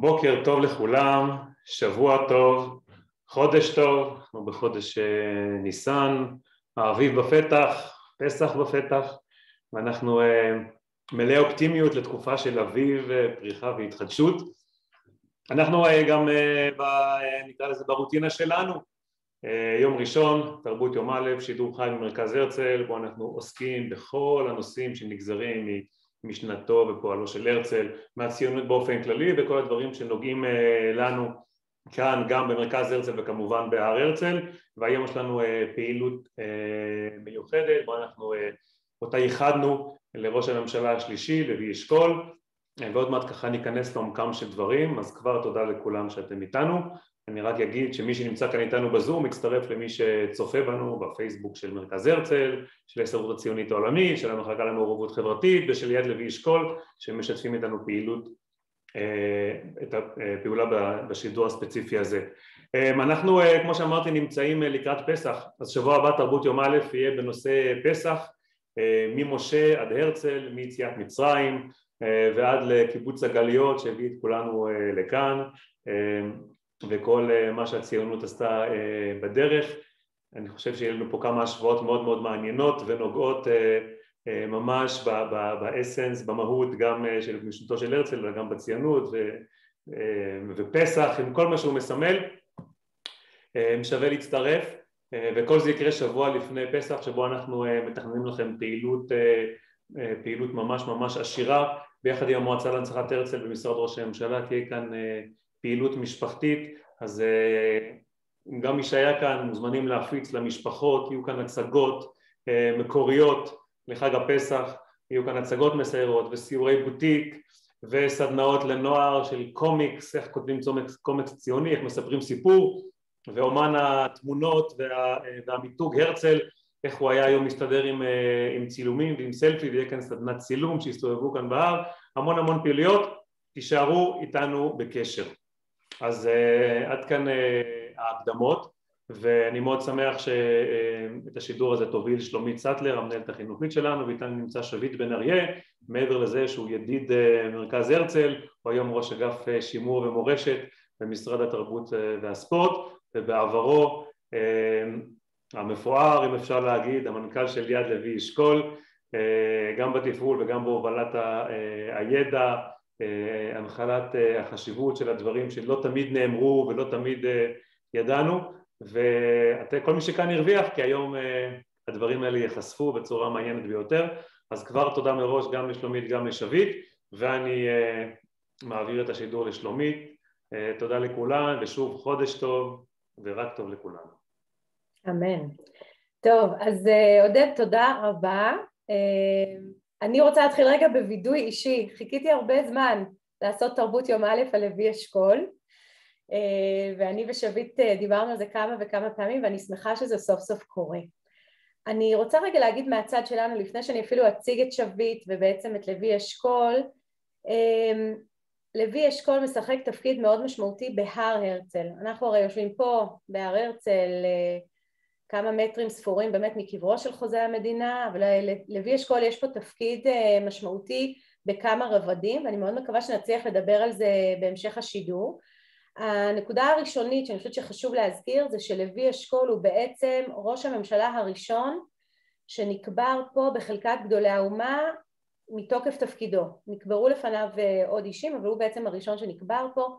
בוקר טוב לכולם, שבוע טוב, חודש טוב, אנחנו בחודש אה, ניסן, האביב בפתח, פסח בפתח, ואנחנו אה, מלאי אופטימיות לתקופה של אביב, אה, פריחה והתחדשות. אנחנו גם, ב, נקרא לזה, ברוטינה שלנו, יום ראשון, תרבות יום א', שידור חי במרכז הרצל, בו אנחנו עוסקים בכל הנושאים שנגזרים משנתו ופועלו של הרצל, מהציונות באופן כללי וכל הדברים שנוגעים אה, לנו כאן גם במרכז הרצל וכמובן בהר הרצל. והיום יש לנו אה, פעילות אה, מיוחדת בו אנחנו אותה ייחדנו לראש הממשלה השלישי לוי אשכול. ועוד מעט ככה ניכנס לעומקם של דברים אז כבר תודה לכולם שאתם איתנו אני רק אגיד שמי שנמצא כאן איתנו בזום מצטרף למי שצופה בנו בפייסבוק של מרכז הרצל, של ההסתדרות הציונית העולמית, של המחלקה למעורבות חברתית ושל יד לוי אשכול שמשתפים איתנו פעילות, אה, את הפעולה בשידור הספציפי הזה. אה, אנחנו אה, כמו שאמרתי נמצאים לקראת פסח, אז שבוע הבא תרבות יום א' יהיה בנושא פסח. ממשה עד הרצל, מיציאת מצרים ועד לקיבוץ הגליות שהביא את כולנו לכאן וכל אה, מה שהציונות עשתה אה, בדרך. אני חושב שיהיה לנו פה כמה השוואות מאוד מאוד מעניינות ונוגעות אה, ממש באסנס, במהות גם של משנתו של הרצל וגם בציונות ו, ופסח עם כל מה שהוא מסמל. שווה להצטרף וכל זה יקרה שבוע לפני פסח שבו אנחנו מתכננים לכם פעילות, פעילות ממש ממש עשירה ביחד עם המועצה להנצחת הרצל במשרד ראש הממשלה תהיה כאן פעילות משפחתית, אז אה, גם מי שהיה כאן מוזמנים להפיץ למשפחות, יהיו כאן הצגות אה, מקוריות לחג הפסח, יהיו כאן הצגות מסיירות וסיורי בוטיק וסדנאות לנוער של קומיקס, איך כותבים קומיקס ציוני, איך מספרים סיפור ואומן התמונות וה, והמיתוג הרצל, איך הוא היה היום מסתדר עם, אה, עם צילומים ועם סלפי ויהיה כאן סדנת צילום שיסתובבו כאן בהר, המון המון פעילויות, תישארו איתנו בקשר. אז uh, עד כאן uh, ההקדמות ואני מאוד שמח שאת uh, השידור הזה תוביל שלומית סטלר המנהלת החינוכית שלנו ואיתנו נמצא שביט בן אריה מעבר לזה שהוא ידיד uh, מרכז הרצל הוא היום ראש אגף uh, שימור ומורשת במשרד התרבות uh, והספורט ובעברו uh, המפואר אם אפשר להגיד המנכ"ל של יד לוי אשכול uh, גם בתפעול וגם בהובלת הידע אה, הנחלת אה, החשיבות של הדברים שלא תמיד נאמרו ולא תמיד אה, ידענו. וכל מי שכאן הרוויח כי היום הדברים האלה ייחשפו בצורה מעניינת ביותר. אז כבר תודה מראש גם לשלומית גם לשביט. ואני מעביר את השידור לשלומית. תודה לכולם ושוב חודש טוב ורק טוב לכולנו. אמן. טוב אז עודד תודה רבה אני רוצה להתחיל רגע בווידוי אישי, חיכיתי הרבה זמן לעשות תרבות יום א' על לוי אשכול אה, ואני ושביט אה, דיברנו על זה כמה וכמה פעמים ואני שמחה שזה סוף סוף קורה. אני רוצה רגע להגיד מהצד שלנו לפני שאני אפילו אציג את שביט ובעצם את לוי אשכול אה, לוי אשכול משחק תפקיד מאוד משמעותי בהר הרצל אנחנו הרי יושבים פה בהר הרצל כמה מטרים ספורים באמת מקברו של חוזה המדינה, אבל לוי אשכול יש פה תפקיד אה, משמעותי בכמה רבדים ואני מאוד מקווה שנצליח לדבר על זה בהמשך השידור. הנקודה הראשונית שאני חושבת שחשוב להזכיר זה שלוי אשכול הוא בעצם ראש הממשלה הראשון שנקבר פה בחלקת גדולי האומה מתוקף תפקידו. נקברו לפניו אה, עוד אישים אבל הוא בעצם הראשון שנקבר פה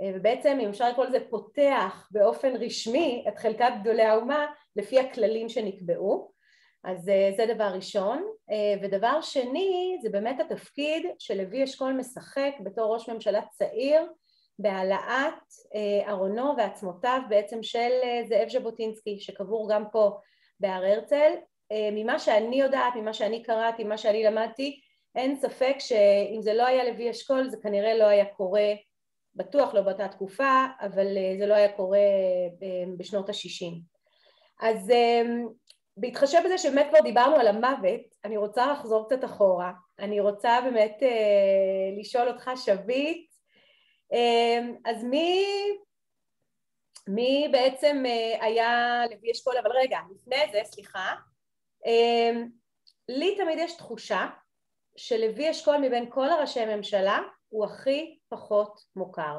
אה, ובעצם אם אפשר לקרוא לזה פותח באופן רשמי את חלקת גדולי האומה לפי הכללים שנקבעו. אז אה, זה דבר ראשון. אה, ודבר שני זה באמת התפקיד שלוי אשכול משחק בתור ראש ממשלה צעיר בהעלאת ארונו ועצמותיו בעצם של זאב ז'בוטינסקי שקבור גם פה בהר הרצל. ממה שאני יודעת, ממה שאני קראתי, ממה שאני למדתי אין ספק שאם זה לא היה לוי אשכול זה כנראה לא היה קורה בטוח לא באותה תקופה, אבל אה, זה לא היה קורה אה, בשנות ה-60. אז אה, בהתחשב בזה שבאמת כבר דיברנו על המוות, אני רוצה לחזור קצת אחורה. אני רוצה באמת לשאול אותך, שביט, אז מי, מי בעצם היה לוי אשכול, אבל רגע, לפני זה, סליחה, לי תמיד יש תחושה שלוי אשכול מבין כל הראשי ממשלה הוא הכי פחות מוכר?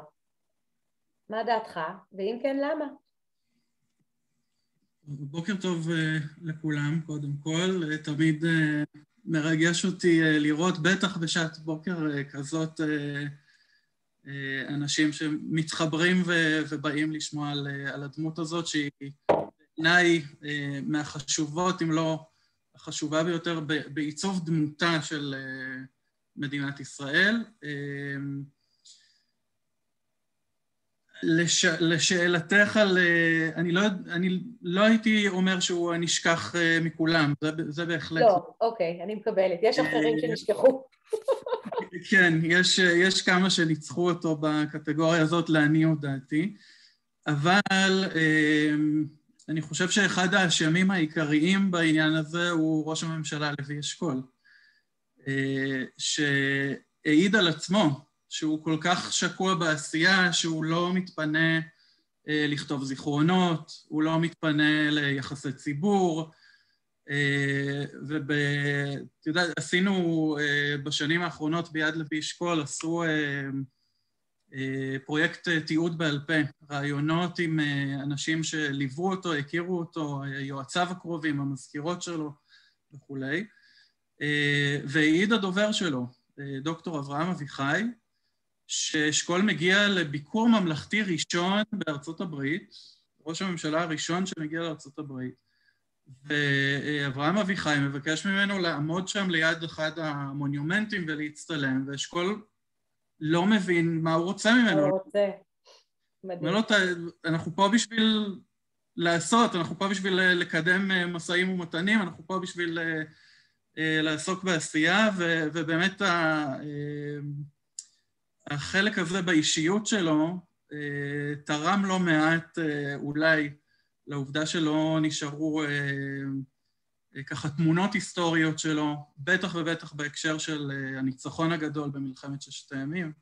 מה דעתך? ואם כן, למה? בוקר טוב אה, לכולם, קודם כל. אה, תמיד אה, מרגש אותי לראות, בטח בשעת בוקר כזאת, אנשים שמתחברים ובאים לשמוע על, על הדמות הזאת, שהיא בעיניי מהחשובות, אם לא החשובה ביותר, בעיצוב דמותה של מדינת ישראל. לש... לשאלתך על... אה, אני לא, אני לא הייתי אומר שהוא נשכח אה, מכולם, זה, זה בהחלט... לא, אוקיי, אני מקבלת. יש אחרים אה, שנשכחו. כן, יש, יש כמה שניצחו אותו בקטגוריה הזאת, לעניות דעתי, אבל אני חושב שאחד האשמים העיקריים בעניין הזה הוא ראש הממשלה לוי אשכול, שהעיד על עצמו שהוא כל כך שקוע בעשייה, שהוא לא מתפנה אה, לכתוב זיכרונות, הוא לא מתפנה ליחסי ציבור, אה, ואתה יודע, עשינו אה, בשנים האחרונות ביד לוי אשכול, עשו אה, אה, פרויקט תיעוד בעל פה, רעיונות עם אה, אנשים שליוו אותו, הכירו אותו, יועציו הקרובים, המזכירות שלו וכולי, אה, והעיד הדובר שלו, אה, דוקטור אברהם אביחי, שאשכול מגיע לביקור ממלכתי ראשון בארצות הברית, ראש הממשלה הראשון שמגיע לארצות הברית, ואברהם אביחי מבקש ממנו לעמוד שם ליד אחד המונומנטים ולהצטלם, ואשכול לא מבין מה הוא רוצה ממנו. הוא רוצה. מדהים. לו, אנחנו פה בשביל לעשות, אנחנו פה בשביל לקדם אה, משאים ומתנים, אנחנו פה בשביל אה, אה, לעסוק בעשייה, ובאמת החלק הזה באישיות שלו אה, תרם לא מעט אה, אולי לעובדה שלא נשארו אה, ככה תמונות היסטוריות שלו, בטח ובטח בהקשר של הניצחון הגדול במלחמת ששת הימים,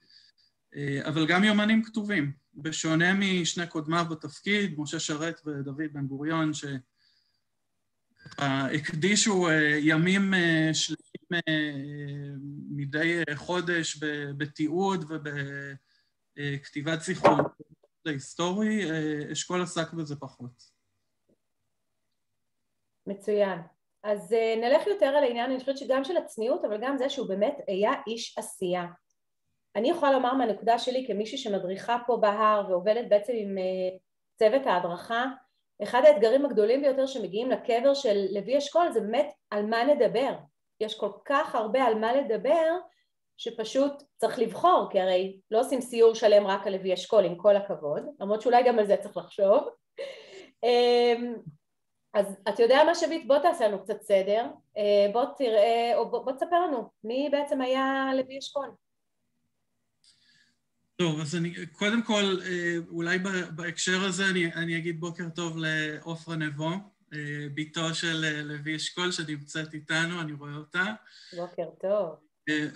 אבל גם יומנים כתובים, בשונה משני קודמיו בתפקיד, משה שרת ודוד בן גוריון, שהקדישו ימים שלמים מדי חודש בתיעוד ובכתיבת זיכרונות ההיסטורי, אה, אשכול עסק בזה פחות. מצוין. אז אה, נלך יותר על העניין, אני חושבת שגם של הצניעות, אבל גם זה שהוא באמת היה איש עשייה. אני יכולה לומר מהנקודה שלי כמישהי שמדריכה פה בהר ועובדת בעצם עם צוות ההדרכה, אחד האתגרים הגדולים ביותר שמגיעים לקבר של לוי אשכול זה באמת על מה נדבר, יש כל כך הרבה על מה לדבר שפשוט צריך לבחור, כי הרי לא עושים סיור שלם רק על לוי אשכול עם כל הכבוד, למרות שאולי גם על זה צריך לחשוב. אמ, אז אתה יודע מה שביט? בוא תעשה לנו קצת סדר, אה, בוא תראה, או בוא, בוא תספר לנו, מי בעצם היה לוי אשכול? טוב, אז אני, קודם כל, אה, אולי בהקשר הזה אני, אני אגיד בוקר טוב לעופרה נבו, בתו של אה, לוי אשכול שנמצאת איתנו, אני רואה אותה. בוקר טוב. אה,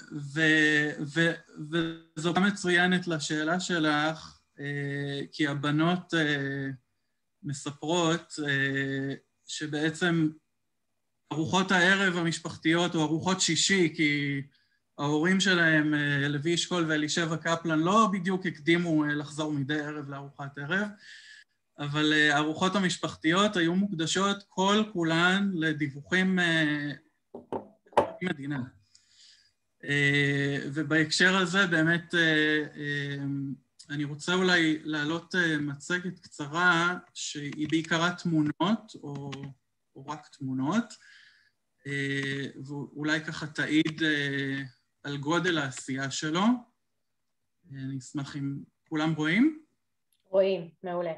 וזו גם מצוינת לשאלה שלך, כי הבנות מספרות שבעצם ארוחות הערב המשפחתיות או ארוחות שישי, כי ההורים שלהם, לוי אשכול ואלישבע קפלן, לא בדיוק הקדימו לחזור מדי ערב לארוחת ערב, אבל אה, הארוחות המשפחתיות היו מוקדשות כל כולן לדיווחים אה, מדינה. אה, ובהקשר הזה באמת אני רוצה אולי להעלות מצגת קצרה שהיא בעיקרה תמונות או, או רק תמונות ואולי ככה תעיד על גודל העשייה שלו. אני אשמח אם כולם רואים. רואים, מעולה.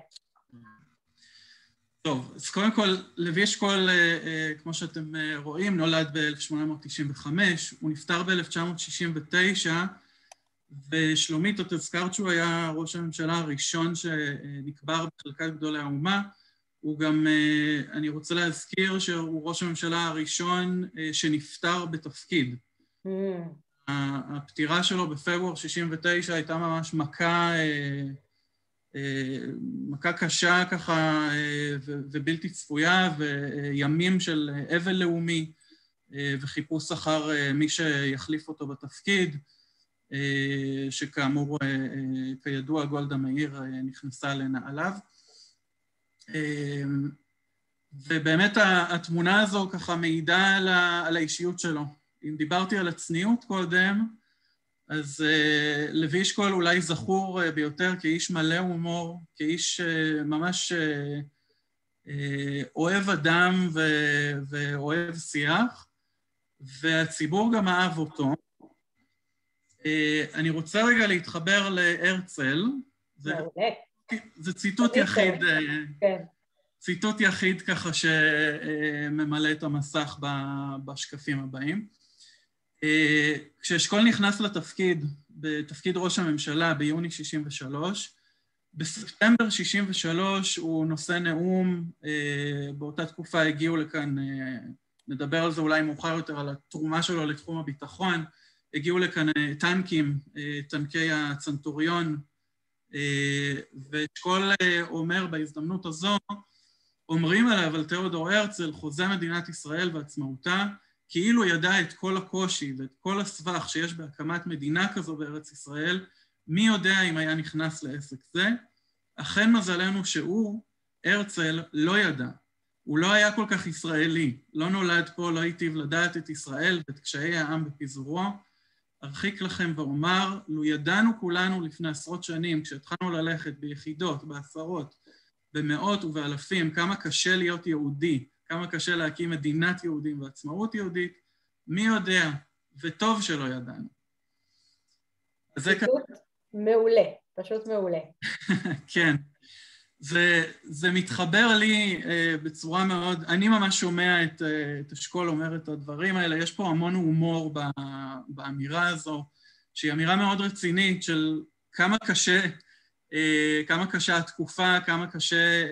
טוב, אז קודם כל, לוי אשכול, אה, אה, כמו שאתם אה, רואים, נולד ב-1895, הוא נפטר ב-1969, ושלומית, את הזכרת שהוא היה ראש הממשלה הראשון שנקבר בחלקת גדולי האומה. הוא גם, אני רוצה להזכיר שהוא ראש הממשלה הראשון שנפטר בתפקיד. Mm. הפטירה שלו בפברואר 69' הייתה ממש מכה מכה קשה ככה אה, ובלתי צפויה, וימים של אבל לאומי אה, וחיפוש אחר אה, מי שיחליף אותו בתפקיד. שכאמור, כידוע, גולדה מאיר נכנסה לנעליו. ובאמת התמונה הזו ככה מעידה על האישיות שלו. אם דיברתי על הצניעות קודם, אז uh, לוי אשכול אולי זכור uh, ביותר כאיש מלא הומור, כאיש uh, ממש uh, uh, אוהב אדם ו- ואוהב שיח, והציבור גם אהב אותו. Uh, אני רוצה רגע להתחבר להרצל. זה, זה ציטוט יחיד, כן. ציטוט יחיד ככה שממלא את המסך בשקפים הבאים. אה, כשאשכול נכנס לתפקיד, בתפקיד ראש הממשלה ביוני 63, בספטמבר 63 הוא נושא נאום, אה, באותה תקופה הגיעו לכאן, אה, נדבר על זה אולי מאוחר יותר, על התרומה שלו לתחום הביטחון, הגיעו לכאן טנקים, טנקי הצנטוריון, ואשכול אומר בהזדמנות הזו, אומרים עליו, על תיאודור הרצל, חוזה מדינת ישראל ועצמאותה, כאילו ידע את כל הקושי ואת כל הסבך שיש בהקמת מדינה כזו בארץ ישראל, מי יודע אם היה נכנס לעסק זה? אכן מזלנו שהוא, הרצל, לא ידע. הוא לא היה כל כך ישראלי, לא נולד פה, לא היטיב לדעת את ישראל ואת קשיי העם בפיזורו. ארחיק לכם ואומר, לו ידענו כולנו לפני עשרות שנים, כשהתחלנו ללכת ביחידות, בעשרות, במאות ובאלפים, כמה קשה להיות יהודי, כמה קשה להקים מדינת יהודים ועצמאות יהודית, מי יודע, וטוב שלא ידענו. אז זה ככה... מעולה, פשוט מעולה. כן. זה, זה מתחבר לי uh, בצורה מאוד, אני ממש שומע את, uh, את אשכול אומר את הדברים האלה, יש פה המון הומור ב, באמירה הזו, שהיא אמירה מאוד רצינית של כמה קשה אה, כמה קשה התקופה, כמה קשה אה,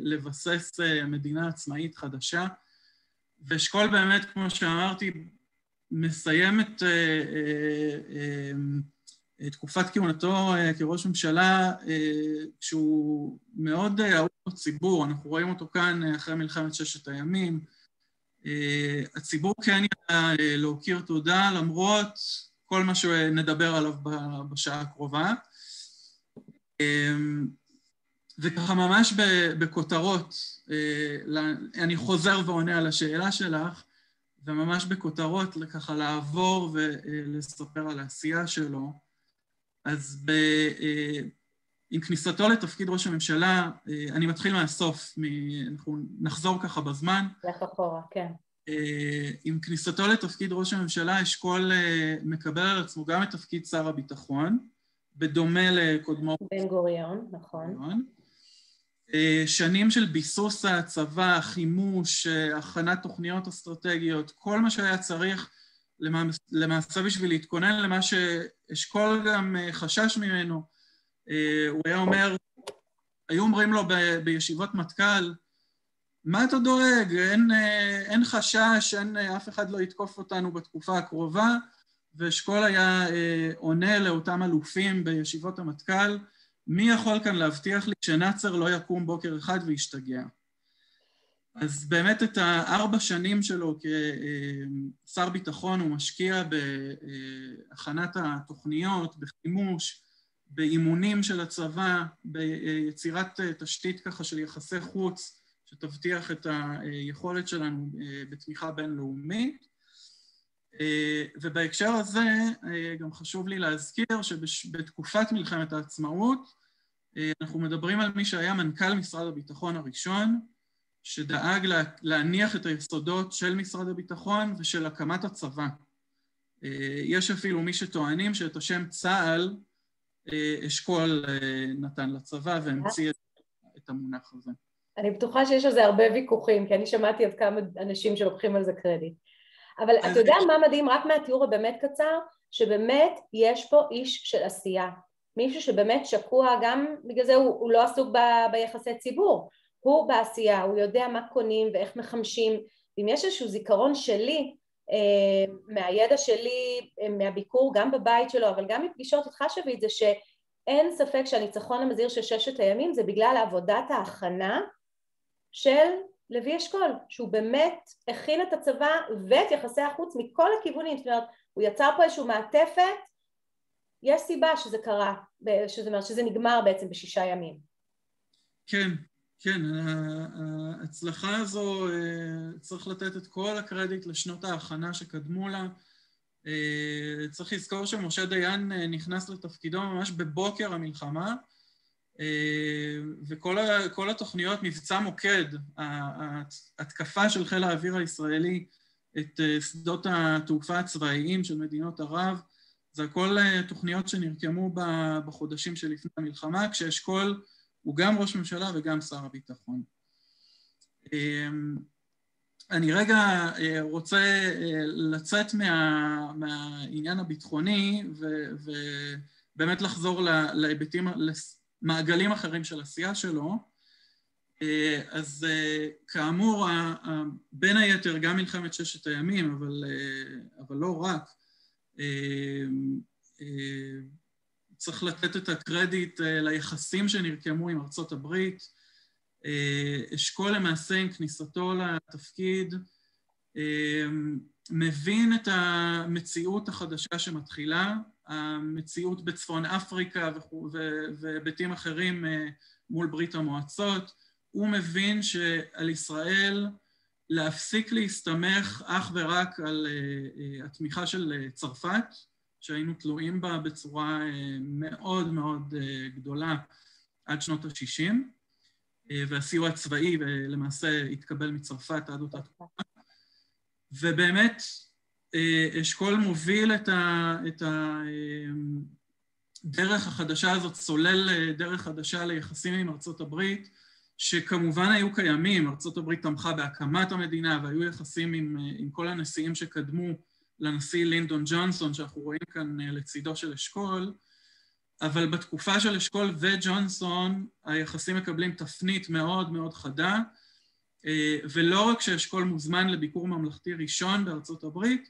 לבסס אה, מדינה עצמאית חדשה. ואשכול באמת, כמו שאמרתי, מסיים את תקופת כהונתו כראש ממשלה כשהוא מאוד אהוב בציבור, אנחנו רואים אותו כאן אחרי מלחמת ששת הימים. הציבור כן ידע להכיר תודה למרות כל מה שנדבר עליו בשעה הקרובה. אמ, וככה ממש בכותרות, אה, אני חוזר ועונה על השאלה שלך, וממש בכותרות ככה לעבור ולספר על העשייה שלו. אז ב, אה, עם כניסתו לתפקיד ראש הממשלה, אה, אני מתחיל מהסוף, אנחנו נחזור ככה בזמן. לך אחורה, כן. עם כניסתו לתפקיד ראש הממשלה, אשכול מקבל על עצמו גם את תפקיד שר הביטחון, בדומה לקודמו. בן גוריון, נכון. נכון. אה, שנים של ביסוס הצבא, חימוש, אה, הכנת תוכניות אסטרטגיות, כל מה שהיה צריך למעשה בשביל להתכונן למה שאשכול גם אה, חשש ממנו. הוא היה אומר, היו אומרים לו בישיבות מטכ"ל, מה אתה דואג? אין, אין חשש, אין, אף אחד לא יתקוף אותנו בתקופה הקרובה. ואשכול היה אה, עונה לאותם אלופים בישיבות המטכ"ל, מי יכול כאן להבטיח לי שנאצר לא יקום בוקר אחד וישתגע? אז באמת את הארבע שנים שלו כשר ביטחון הוא משקיע בהכנת התוכניות, בחימוש, באימונים של הצבא, ביצירת תשתית ככה של יחסי חוץ שתבטיח את היכולת שלנו אה, בתמיכה בינלאומית. אה, ובהקשר הזה אה, גם חשוב לי להזכיר שבתקופת מלחמת העצמאות אה, אנחנו מדברים על מי שהיה מנכ"ל משרד הביטחון הראשון, שדאג להניח את היסודות של משרד הביטחון ושל הקמת הצבא. יש אפילו מי שטוענים שאת השם צה"ל אשכול נתן לצבא והמציא את המונח הזה. אני בטוחה שיש על זה הרבה ויכוחים, כי אני שמעתי עד כמה אנשים שלוקחים על זה קרדיט. אבל אתה יודע מה מדהים רק מהתיאור הבאמת קצר? שבאמת יש פה איש של עשייה. מישהו שבאמת שקוע גם, בגלל זה הוא, הוא לא עסוק ב, ביחסי ציבור, הוא בעשייה, הוא יודע מה קונים ואיך מחמשים, ואם יש איזשהו זיכרון שלי, אה, מהידע שלי, אה, מהביקור גם בבית שלו, אבל גם מפגישות איתך שביט, זה שאין ספק שהניצחון המזהיר של ששת הימים זה בגלל עבודת ההכנה של לוי אשכול, שהוא באמת הכין את הצבא ואת יחסי החוץ מכל הכיוונים, זאת אומרת, הוא יצר פה איזושהי מעטפת יש סיבה שזה קרה, שזה שזה נגמר בעצם בשישה ימים. כן, כן, ההצלחה הזו, אה, צריך לתת את כל הקרדיט לשנות ההכנה שקדמו לה. אה, צריך לזכור שמשה דיין אה, נכנס לתפקידו ממש בבוקר המלחמה, וכל התוכניות, מבצע מוקד, ההתקפה של חיל האוויר הישראלי את שדות התעופה הצבאיים של מדינות ערב, זה הכל תוכניות שנרקמו בחודשים שלפני המלחמה, כשאשכול הוא גם ראש ממשלה וגם שר הביטחון. אני רגע אה, רוצה אה, לצאת מה, מהעניין הביטחוני ובאמת לחזור להיבטים, למעגלים אחרים של עשייה שלו. אה, אז כאמור, בין היתר גם מלחמת ששת הימים, אבל, אבל לא רק, צריך לתת את הקרדיט אה, ליחסים שנרקמו עם ארצות הברית. אה, אשכול למעשה עם כניסתו לתפקיד אה, מבין את המציאות החדשה שמתחילה, המציאות בצפון אפריקה והיבטים אחרים מול ברית המועצות. הוא מבין שעל ישראל להפסיק להסתמך אך ורק על התמיכה של צרפת, שהיינו תלויים בה בצורה אה, מאוד מאוד אה, גדולה עד שנות ה-60, אה, והסיוע הצבאי למעשה התקבל מצרפת עד אותה תקופה. ובאמת, אשכול מוביל את, הדרך החדשה הזאת, סולל דרך חדשה ליחסים עם ארצות הברית, שכמובן היו קיימים, ארצות הברית תמכה בהקמת המדינה והיו יחסים עם, עם כל הנשיאים שקדמו לנשיא לינדון ג'ונסון, שאנחנו רואים כאן אה, לצידו של אשכול, אבל בתקופה של אשכול וג'ונסון היחסים מקבלים תפנית מאוד מאוד חדה, אה, ולא רק שאשכול מוזמן לביקור ממלכתי ראשון בארצות הברית,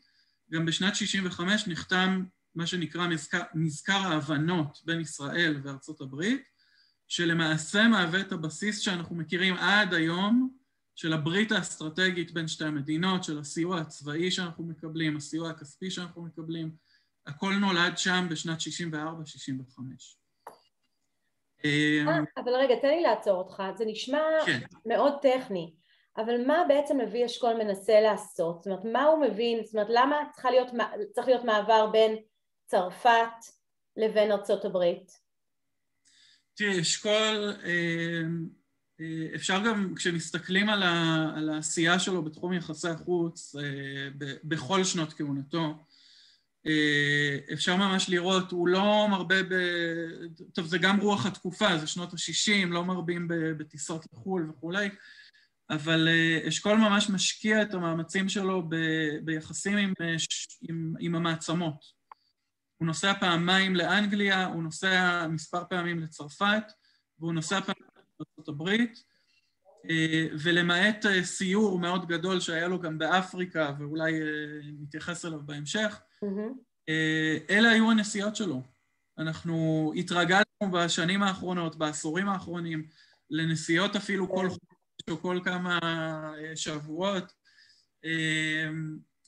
גם בשנת 65 נחתם מה שנקרא מזכר, מזכר ההבנות בין ישראל וארצות הברית, שלמעשה מהווה את הבסיס שאנחנו מכירים עד היום של הברית האסטרטגית בין שתי המדינות, של הסיוע הצבאי שאנחנו מקבלים, הסיוע הכספי שאנחנו מקבלים, הכל נולד שם בשנת 64-65. אה, אבל רגע, תן לי לעצור אותך, זה נשמע כן. מאוד טכני, אבל מה בעצם לוי אשכול מנסה לעשות? זאת אומרת, מה הוא מבין, זאת אומרת, למה להיות, צריך להיות מעבר בין צרפת לבין ארצות הברית? תראי, אשכול אה, אה, אפשר גם, כשמסתכלים על, ה, על העשייה שלו בתחום יחסי החוץ אה, בכל שנות כהונתו, אפשר ממש לראות, הוא לא מרבה ב... טוב, זה גם רוח התקופה, זה שנות ה-60, לא מרבים בטיסות לחו"ל וכולי, אבל אשכול ממש משקיע את המאמצים שלו ב, ביחסים עם, עם, עם המעצמות. הוא נוסע פעמיים לאנגליה, הוא נוסע מספר פעמים לצרפת, והוא נוסע פעמים בארצות הברית, אה, ולמעט אה, סיור מאוד גדול שהיה לו גם באפריקה, ואולי אה, נתייחס אליו בהמשך, אלה היו הנסיעות שלו. אנחנו התרגלנו בשנים האחרונות, בעשורים האחרונים, לנסיעות אפילו כל חודש או כל כמה שבועות.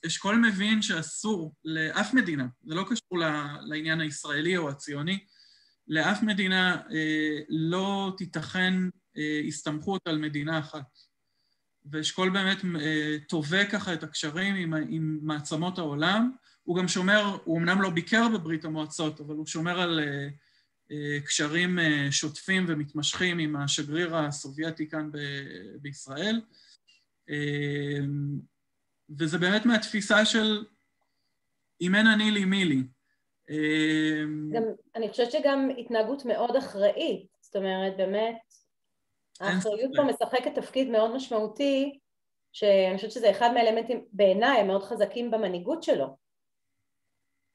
אשכול מבין שאסור לאף מדינה, זה לא קשור לעניין הישראלי או הציוני, לאף מדינה אה, לא תיתכן אה, הסתמכות על מדינה אחת. ואשכול באמת אה, תובע ככה את הקשרים עם, עם מעצמות העולם. הוא גם שומר, הוא אמנם לא ביקר בברית המועצות, אבל הוא שומר על אה, אה, קשרים אה, שוטפים ומתמשכים עם השגריר הסובייטי כאן ב, בישראל. אה, וזה באמת מהתפיסה של אם אין אני לי מי לי. גם, אני חושבת שגם התנהגות מאוד אחראית, זאת אומרת באמת האחריות פה משחקת תפקיד מאוד משמעותי שאני חושבת שזה אחד מהאלמנטים בעיניי המאוד חזקים במנהיגות שלו.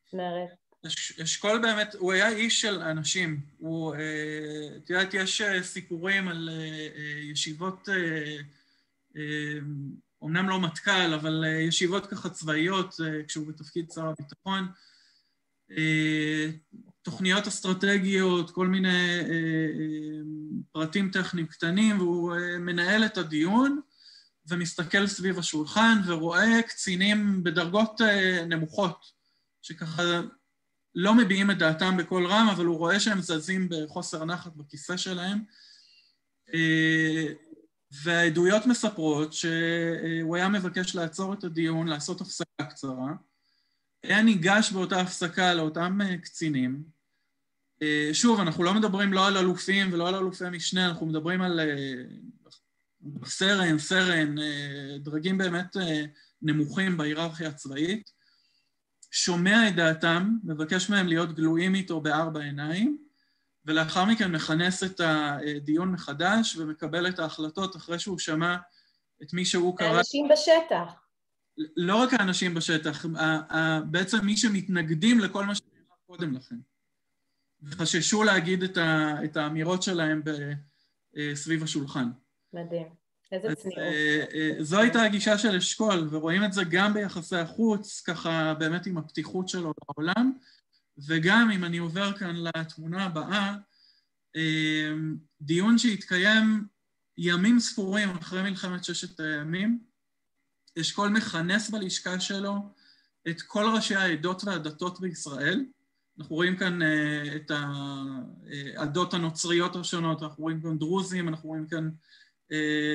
זאת אומרת אשכול באמת, הוא היה איש של אנשים. הוא, אה, את יודעת, יש אה, סיפורים על אה, ישיבות, אומנם לא מטכ"ל, אבל ישיבות ככה צבאיות כשהוא בתפקיד שר הביטחון, תוכניות אסטרטגיות, כל מיני פרטים טכניים קטנים, והוא מנהל את הדיון ומסתכל סביב השולחן ורואה קצינים בדרגות נמוכות, שככה לא מביעים את דעתם בקול רם, אבל הוא רואה שהם זזים בחוסר נחת בכיסא שלהם. והעדויות מספרות שהוא היה מבקש לעצור את הדיון, לעשות הפסקה קצרה. היה ניגש באותה הפסקה לאותם קצינים. שוב, אנחנו לא מדברים לא על אלופים ולא על אלופי משנה, אנחנו מדברים על סרן, סרן, דרגים באמת נמוכים בהיררכיה הצבאית. שומע את דעתם, מבקש מהם להיות גלויים איתו בארבע עיניים, ולאחר מכן מכנס את הדיון מחדש ומקבל את ההחלטות אחרי שהוא שמע את מי שהוא קרא... האנשים בשטח. לא רק האנשים בשטח, בעצם מי שמתנגדים לכל מה שנאמר קודם לכן. וחששו להגיד את האמירות שלהם סביב השולחן. מדהים. איזה צניעות. אה, אה, זו הייתה הגישה של אשכול, ורואים את זה גם ביחסי החוץ, ככה באמת עם הפתיחות שלו לעולם, וגם אם אני עובר כאן לתמונה הבאה, אה, דיון שהתקיים ימים ספורים אחרי מלחמת ששת הימים, אשכול מכנס בלשכה שלו את כל ראשי העדות והדתות בישראל. אנחנו רואים כאן את העדות הנוצריות השונות, אנחנו רואים כאן דרוזים, אנחנו רואים כאן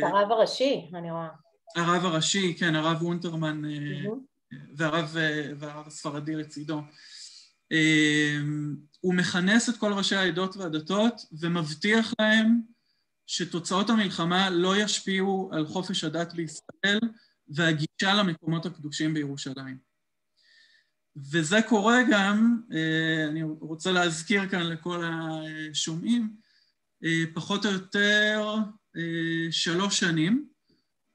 הרב הראשי, אני רואה. הרב הראשי, כן, הרב אונטרמן והרב, והרב הספרדי לצידו. הוא מכנס את כל ראשי העדות והדתות ומבטיח להם שתוצאות המלחמה לא ישפיעו על חופש הדת בישראל והגישה למקומות הקדושים בירושלים. וזה קורה גם, אני רוצה להזכיר כאן לכל השומעים, פחות או יותר שלוש שנים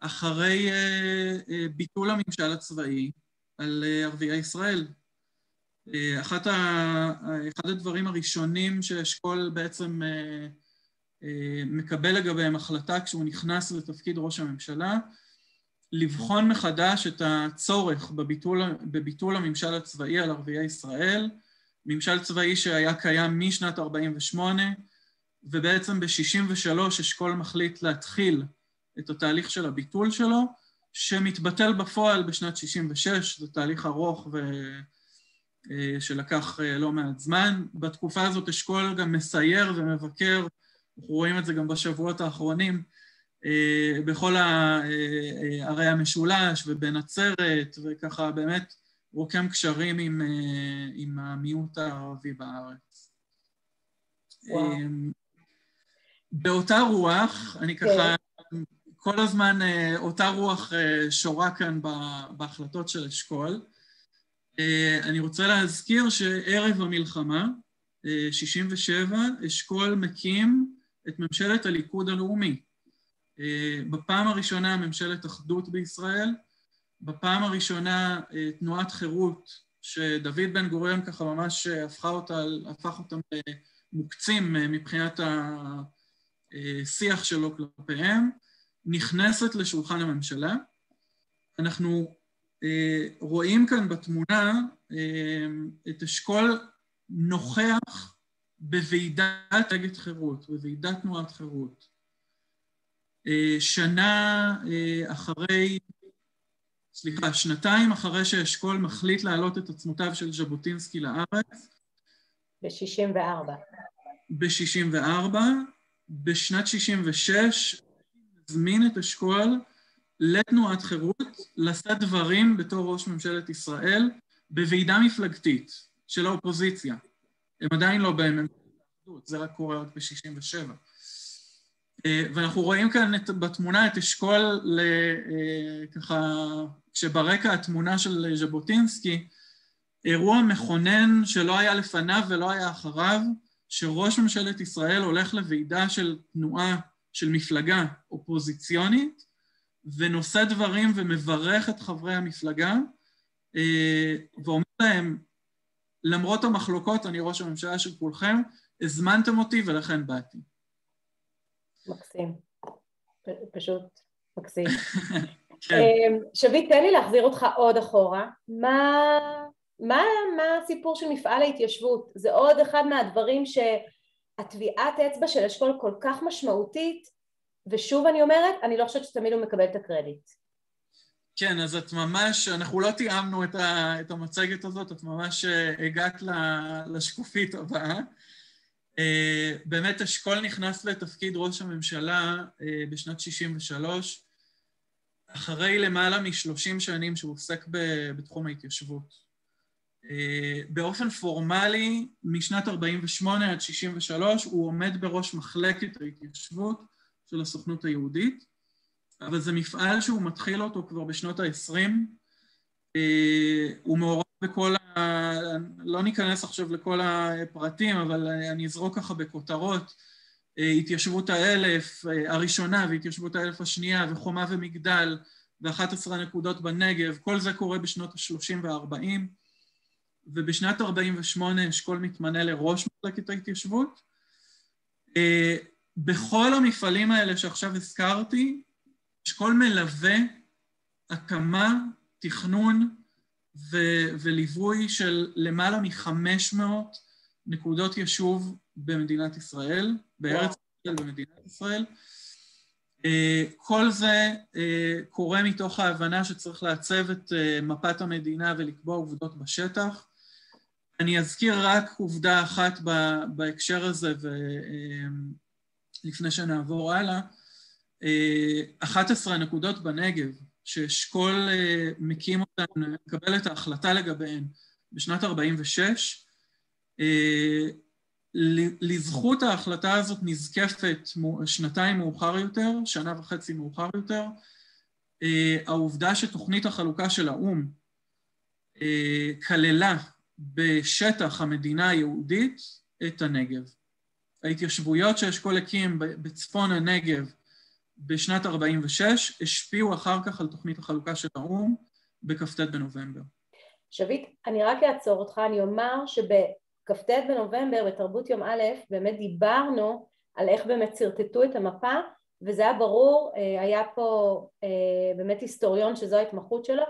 אחרי ביטול הממשל הצבאי על ערביי ישראל. אחת ה... אחד הדברים הראשונים שאשכול בעצם מקבל לגביהם החלטה כשהוא נכנס לתפקיד ראש הממשלה, לבחון מחדש את הצורך בביטול, בביטול הממשל הצבאי על ערביי ישראל, ממשל צבאי שהיה קיים משנת 48', ובעצם ב-63 אשכול מחליט להתחיל את התהליך של הביטול שלו, שמתבטל בפועל בשנת 66, זה תהליך ארוך ו... אה, שלקח אה, לא מעט זמן. בתקופה הזאת אשכול גם מסייר ומבקר, אנחנו רואים את זה גם בשבועות האחרונים, אה, בכל ערי המשולש ובנצרת, וככה באמת רוקם קשרים עם, עם המיעוט הערבי בארץ. וואו. באותה רוח, אני כן. ככה כל הזמן אה, אותה רוח אה, שורה כאן בהחלטות של אשכול. אה, אני רוצה להזכיר שערב המלחמה, 67, אשכול מקים את ממשלת הליכוד הלאומי. בפעם הראשונה ממשלת אחדות בישראל, בפעם הראשונה תנועת חירות, שדוד בן גוריון ככה ממש הפכה אותה, הפך אותם למוקצים מבחינת ה... השיח שלו כלפיהם, נכנסת לשולחן הממשלה. אנחנו אה, רואים כאן בתמונה אה, את אשכול נוכח בוועידת נגד חירות, בוועידת תנועת חירות. אה, שנה אחרי, סליחה, שנתיים אחרי שאשכול מחליט להעלות את עצמותיו של ז'בוטינסקי לארץ. ב-64. ב-64, בשנת 66 הזמין את אשכול לתנועת חירות לשאת דברים בתור ראש ממשלת ישראל בוועידה מפלגתית של האופוזיציה. הם עדיין לא בממשלת זה רק קורה רק ב-67. אה, ואנחנו רואים כאן את, בתמונה את אשכול, ל, אה, ככה, כשברקע התמונה של ז'בוטינסקי, אירוע מכונן שלא היה לפניו ולא היה אחריו, שראש ממשלת ישראל הולך לוועידה של תנועה, של מפלגה אופוזיציונית, ונושא דברים ומברך את חברי המפלגה, אה, ואומר להם, למרות המחלוקות, אני ראש הממשלה של כולכם, הזמנתם אותי ולכן באתי. מקסים. פשוט מקסים. כן. אה, שביט, תן לי להחזיר אותך עוד אחורה. מה מה, מה הסיפור של מפעל ההתיישבות? זה עוד אחד מהדברים שהטביעת אצבע של אשכול כל כך משמעותית, ושוב אני אומרת, אני לא חושבת שתמיד הוא מקבל את הקרדיט. כן, אז את ממש, אנחנו לא תיאמנו את, ה, את המצגת הזאת, את ממש הגעת לשקופית הבאה. באמת אשכול נכנס לתפקיד ראש הממשלה בשנת 63', אחרי למעלה משלושים שנים שהוא עוסק בתחום ההתיישבות. אה, באופן פורמלי, משנת 48' עד 63' הוא עומד בראש מחלקת ההתיישבות של הסוכנות היהודית, אבל זה מפעל שהוא מתחיל אותו כבר בשנות ה-20. אה, הוא מעורב בכל ה... לא ניכנס עכשיו לכל הפרטים, אבל אני אזרוק ככה בכותרות. אה, התיישבות האלף הראשונה והתיישבות האלף השנייה וחומה ומגדל ו-11 נקודות בנגב, כל זה קורה בשנות ה-30 וה-40, ובשנת 48' אשכול מתמנה לראש מחלקת ההתיישבות. אה, בכל המפעלים האלה שעכשיו הזכרתי, אשכול מלווה הקמה, תכנון ו- וליווי של למעלה מ-500 נקודות יישוב במדינת ישראל, בארץ ישראל במדינת ישראל. אה, כל זה אה, קורה מתוך ההבנה שצריך לעצב את מפת המדינה ולקבוע עובדות בשטח. אני אזכיר רק עובדה אחת בהקשר הזה, ולפני שנעבור הלאה. 11 הנקודות בנגב, שאשכול מקים אותן, מקבל את ההחלטה לגביהן בשנת 46', לזכות ההחלטה הזאת נזקפת שנתיים מאוחר יותר, שנה וחצי מאוחר יותר, אה, העובדה שתוכנית החלוקה של האו"ם אה, כללה בשטח המדינה היהודית את הנגב. ההתיישבויות שאשכול הקים בצפון הנגב בשנת 46' השפיעו אחר כך על תוכנית החלוקה של האו"ם בכ"ט בנובמבר. שביט, אני רק אעצור אותך, אני אומר שב... כ"ט בנובמבר בתרבות יום א' באמת דיברנו על איך באמת שרטטו את המפה וזה היה ברור, אה, היה פה אה, באמת היסטוריון שזו ההתמחות שלו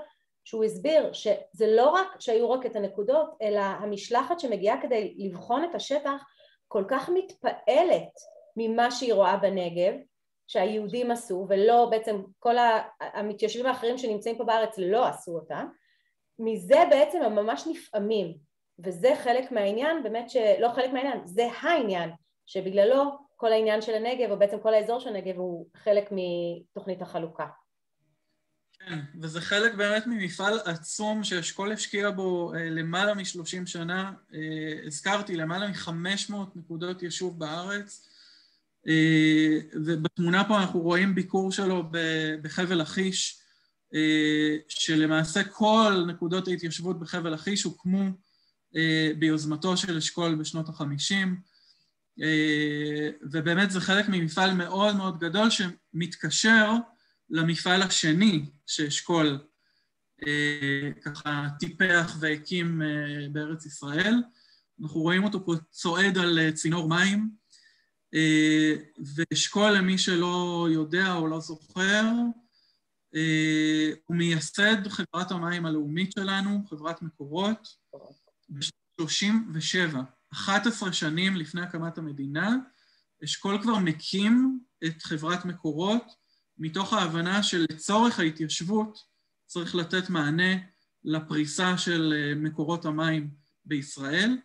שהוא הסביר שזה לא רק שהיו רק את הנקודות אלא המשלחת שמגיעה כדי לבחון את השטח כל כך מתפעלת ממה שהיא רואה בנגב שהיהודים עשו ולא בעצם כל המתיישבים האחרים שנמצאים פה בארץ לא עשו אותה מזה בעצם הם ממש נפעמים וזה חלק מהעניין, באמת שלא חלק מהעניין, זה העניין שבגללו כל העניין של הנגב, או בעצם כל האזור של הנגב הוא חלק מתוכנית החלוקה. כן, וזה חלק באמת ממפעל עצום שאשכול השקיע בו אה, למעלה מ-30 שנה. אה, הזכרתי, למעלה מ-500 נקודות יישוב בארץ, אה, ובתמונה פה אנחנו רואים ביקור שלו בחבל לכיש, שלמעשה כל נקודות ההתיישבות בחבל לכיש הוקמו ביוזמתו של אשכול בשנות החמישים, אה, ובאמת זה חלק ממפעל מאוד מאוד גדול שמתקשר למפעל השני שאשכול אה, ככה טיפח והקים בארץ ישראל. אנחנו רואים אותו פה צועד על צינור מים, ואשכול, למי שלא יודע או לא זוכר, הוא מייסד חברת המים הלאומית שלנו, חברת מקורות. ב-37, 11 שנים לפני הקמת המדינה, אשכול כבר מקים את חברת מקורות מתוך ההבנה שלצורך ההתיישבות צריך לתת מענה לפריסה של אה, מקורות המים בישראל.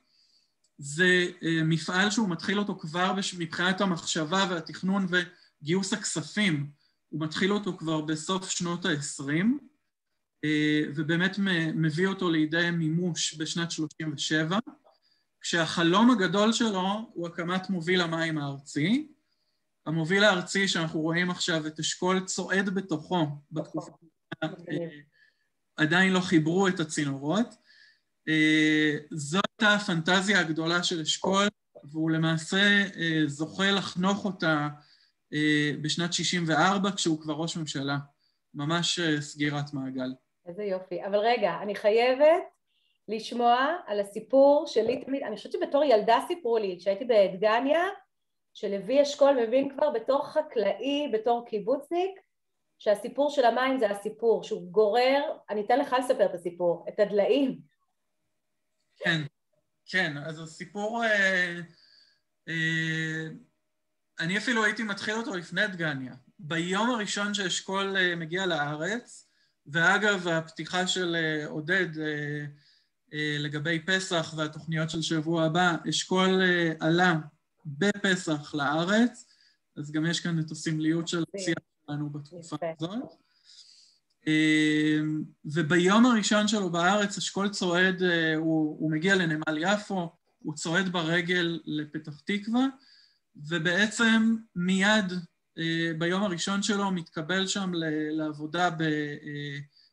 זה אה, מפעל שהוא מתחיל אותו כבר מבחינת המחשבה והתכנון וגיוס הכספים, הוא מתחיל אותו כבר בסוף שנות ה-20, אה, ובאמת מביא אותו לידי מימוש בשנת 37, כשהחלום הגדול שלו הוא הקמת מוביל המים הארצי. המוביל הארצי שאנחנו רואים עכשיו את אשכול צועד בתוכו בתקופה אה, עדיין לא חיברו את הצינורות. אה, זו הייתה הפנטזיה הגדולה של אשכול, והוא למעשה זוכה לחנוך אותה בשנת 64 כשהוא כבר ראש ממשלה. ממש סגירת מעגל. איזה יופי. אבל רגע, אני חייבת לשמוע על הסיפור שלי תמיד, אני חושבת שבתור ילדה סיפרו לי, כשהייתי בדגניה, שלוי אשכול מבין כבר בתור חקלאי, בתור קיבוצניק, שהסיפור של המים זה הסיפור, שהוא גורר, אני אתן לך לספר את הסיפור, את הדליים. כן, כן, אז הסיפור, אה, אה, אני אפילו הייתי מתחיל אותו לפני דגניה. ביום הראשון שאשכול אה, מגיע לארץ, ואגב, הפתיחה של עודד לגבי פסח והתוכניות של שבוע הבא, אשכול עלה בפסח לארץ, אז גם יש כאן את הסמליות של הצייה שלנו בתקופה הזאת. וביום הראשון שלו בארץ, אשכול צועד, הוא, הוא מגיע לנמל יפו, הוא צועד ברגל לפתח תקווה, ובעצם מיד ביום הראשון שלו מתקבל שם לעבודה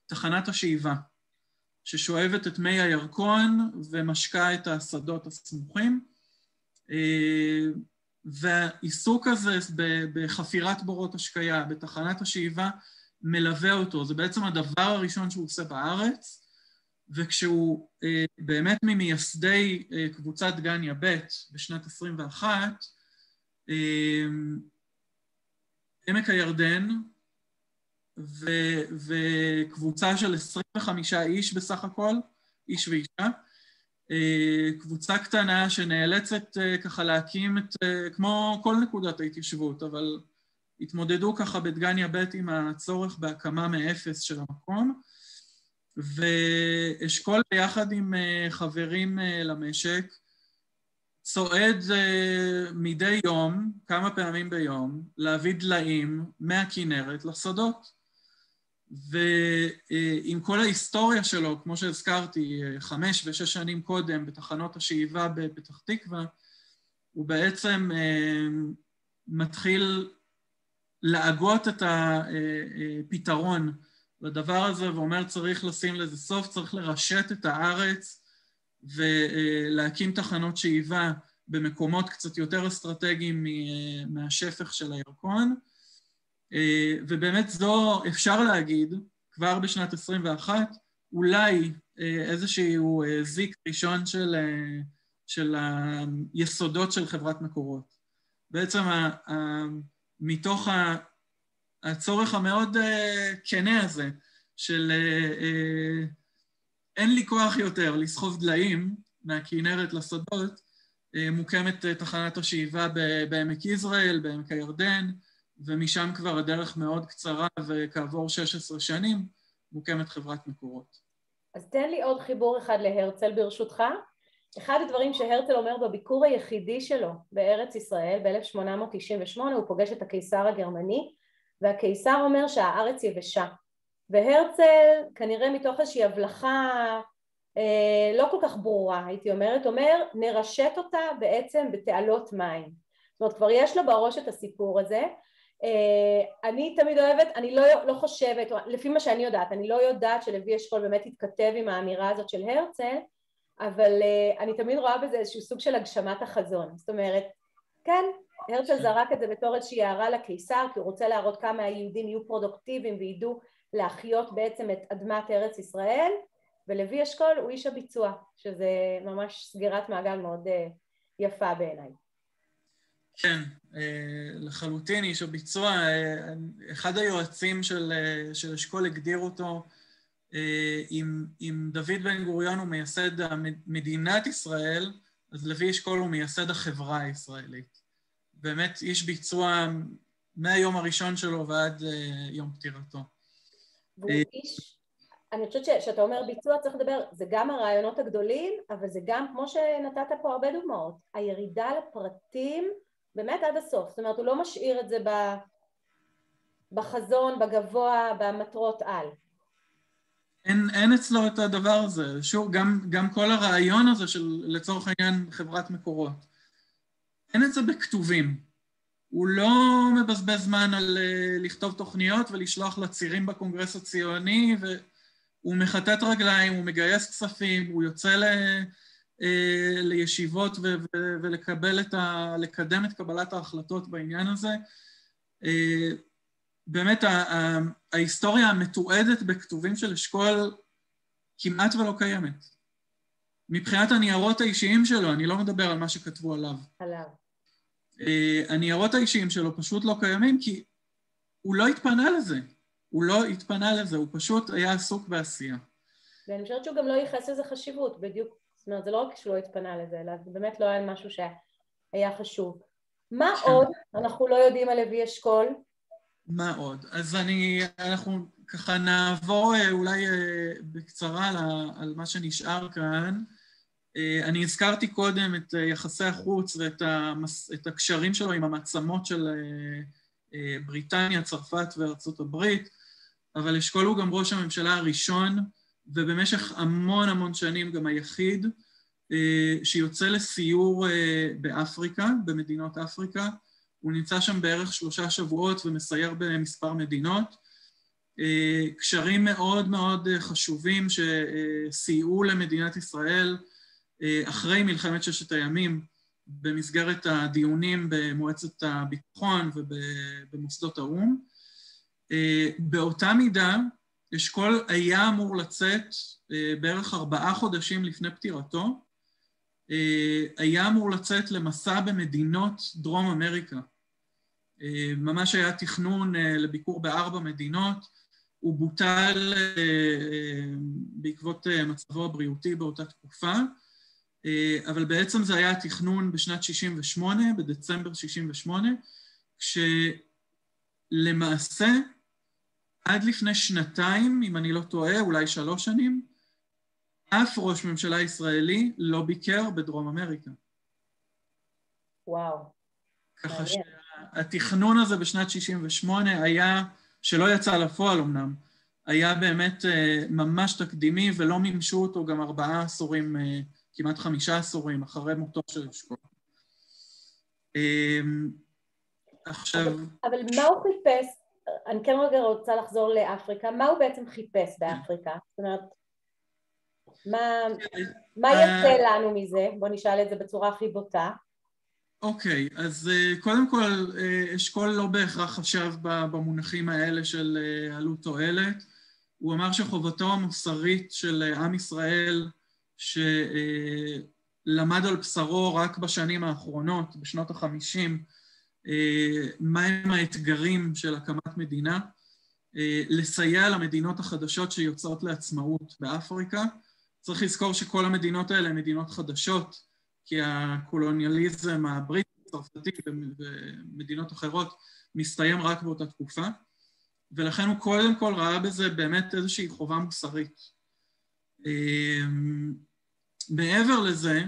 בתחנת השאיבה, ששואבת את מי הירקון ומשקה את השדות הסמוכים. והעיסוק הזה בחפירת בורות השקיה, בתחנת השאיבה, מלווה אותו. זה בעצם הדבר הראשון שהוא עושה בארץ, וכשהוא באמת ממייסדי קבוצת גניה ב' בשנת 21, עמק הירדן ו, וקבוצה של 25 איש בסך הכל, איש ואישה, קבוצה קטנה שנאלצת ככה להקים את, כמו כל נקודת ההתיישבות, אבל התמודדו ככה בדגניה ב' עם הצורך בהקמה מאפס של המקום, ואשכול ביחד עם חברים למשק צועד מדי יום, כמה פעמים ביום, להביא דליים מהכינרת לשדות. ועם כל ההיסטוריה שלו, כמו שהזכרתי, חמש ושש שנים קודם בתחנות השאיבה בפתח תקווה, הוא בעצם מתחיל להגות את הפתרון לדבר הזה ואומר צריך לשים לזה סוף, צריך לרשת את הארץ ולהקים תחנות שאיבה במקומות קצת יותר אסטרטגיים מהשפך של הירקון. ובאמת זו, אפשר להגיד, כבר בשנת 21, אולי איזשהו זיק ראשון של, של היסודות של חברת מקורות. בעצם מתוך הצורך המאוד כנה הזה של אין לי כוח יותר לסחוב דליים מהכנרת לשדות, מוקמת תחנת השאיבה בעמק יזרעאל, בעמק הירדן, ומשם כבר הדרך מאוד קצרה, וכעבור 16 שנים מוקמת חברת מקורות. אז תן לי עוד חיבור אחד להרצל ברשותך. אחד הדברים שהרצל אומר בביקור היחידי שלו בארץ ישראל ב-1898, הוא פוגש את הקיסר הגרמני, והקיסר אומר שהארץ יבשה. והרצל, כנראה מתוך איזושהי הבלחה אה, לא כל כך ברורה, הייתי אומרת, אומר, נרשת אותה בעצם בתעלות מים. זאת אומרת, כבר יש לו בראש את הסיפור הזה, אני תמיד אוהבת, אני לא, לא חושבת, לפי מה שאני יודעת, אני לא יודעת שלוי אשכול באמת התכתב עם האמירה הזאת של הרצל, אבל uh, אני תמיד רואה בזה איזשהו סוג של הגשמת החזון. זאת אומרת, כן, הרצל זרק את זה בתור איזושהי הערה לקיסר, כי הוא רוצה להראות כמה היהודים יהיו פרודוקטיביים וידעו להחיות בעצם את אדמת ארץ ישראל, ולוי אשכול הוא איש הביצוע, שזה ממש סגירת מעגל מאוד uh, יפה בעיניי. כן, אה, לחלוטין איש הביצוע. אה, אחד היועצים של, אה, של אשכול הגדיר אותו, אם, אם דוד בן גוריון הוא מייסד מדינת ישראל, אז לוי אשכול הוא מייסד החברה הישראלית. באמת איש ביצוע מהיום הראשון שלו ועד יום פטירתו. והוא איש, אני חושבת שאתה אומר ביצוע צריך לדבר, זה גם הרעיונות הגדולים, אבל זה גם, כמו שנתת פה הרבה דוגמאות, הירידה לפרטים באמת עד הסוף, זאת אומרת הוא לא משאיר את זה בחזון, בגבוה, במטרות על. אין, אין אצלו את הדבר הזה, שוב, גם, גם כל הרעיון הזה של לצורך העניין חברת מקורות, אין את זה בכתובים. הוא לא מבזבז זמן על uh, לכתוב תוכניות ולשלוח לצירים בקונגרס הציוני, והוא מחטט רגליים, הוא מגייס כספים, הוא יוצא ל... אה, לישיבות ולקבל את ה... לקדם את קבלת ההחלטות בעניין הזה. אה, באמת ההיסטוריה המתועדת בכתובים של אשכול כמעט ולא קיימת. מבחינת הניירות האישיים שלו, אני לא מדבר על מה שכתבו עליו. עליו. אה, הניירות האישיים שלו פשוט לא קיימים כי הוא לא התפנה לזה. הוא לא התפנה לזה, הוא פשוט היה עסוק בעשייה. ואני חושבת שהוא גם לא ייחס לזה חשיבות, בדיוק זאת אומרת, זה לא רק שהוא לא התפנה לזה, אלא זה באמת לא היה משהו שהיה חשוב. מה כן. עוד אנחנו לא יודעים על לוי אשכול? מה עוד? אז אני, אנחנו ככה נעבור אולי בקצרה על, על מה שנשאר כאן. אני הזכרתי קודם את יחסי החוץ ואת המס, את הקשרים שלו עם המעצמות של בריטניה, צרפת וארצות הברית, אבל אשכול הוא גם ראש הממשלה הראשון, ובמשך המון המון שנים גם היחיד, שיוצא לסיור באפריקה, במדינות אפריקה. הוא נמצא שם בערך שלושה שבועות ומסייר במספר מדינות. קשרים מאוד מאוד חשובים שסייעו למדינת ישראל אחרי מלחמת ששת הימים במסגרת הדיונים במועצת הביטחון ובמוסדות האו"ם. באותה מידה, אשכול היה אמור לצאת בערך ארבעה חודשים לפני פטירתו, היה אמור לצאת למסע במדינות דרום אמריקה. ממש היה תכנון לביקור בארבע מדינות, הוא בוטל בעקבות מצבו הבריאותי באותה תקופה, אבל בעצם זה היה התכנון בשנת 68', בדצמבר 68', כשלמעשה עד לפני שנתיים, אם אני לא טועה, אולי שלוש שנים, אף ראש ממשלה ישראלי לא ביקר בדרום אמריקה. וואו. ככה שהתכנון הזה בשנת 68' היה, שלא יצא לפועל אמנם, היה באמת ממש תקדימי ולא מימשו אותו גם ארבעה עשורים, כמעט חמישה עשורים אחרי מותו של אשכול. עכשיו... אבל, אבל מה הוא חיפש? אני כן רגע רוצה לחזור לאפריקה, מה הוא בעצם חיפש באפריקה? זאת אומרת, מה, מה יוצא לנו מזה? בוא נשאל את זה בצורה הכי בוטה. אוקיי, okay, אז קודם כל, אשכול לא בהכרח חשב במונחים האלה של עלות תועלת. הוא אמר שחובתו המוסרית של עם ישראל, שלמד על בשרו רק בשנים האחרונות, בשנות החמישים, מהם האתגרים של הקמת מדינה, לסייע למדינות החדשות שיוצאות לעצמאות באפריקה. צריך לזכור שכל המדינות האלה הן מדינות חדשות, כי הקולוניאליזם הבריטי, הצרפתי ומדינות אחרות מסתיים רק באותה תקופה, ולכן הוא קודם כל ראה בזה באמת איזושהי חובה מוסרית. מעבר לזה,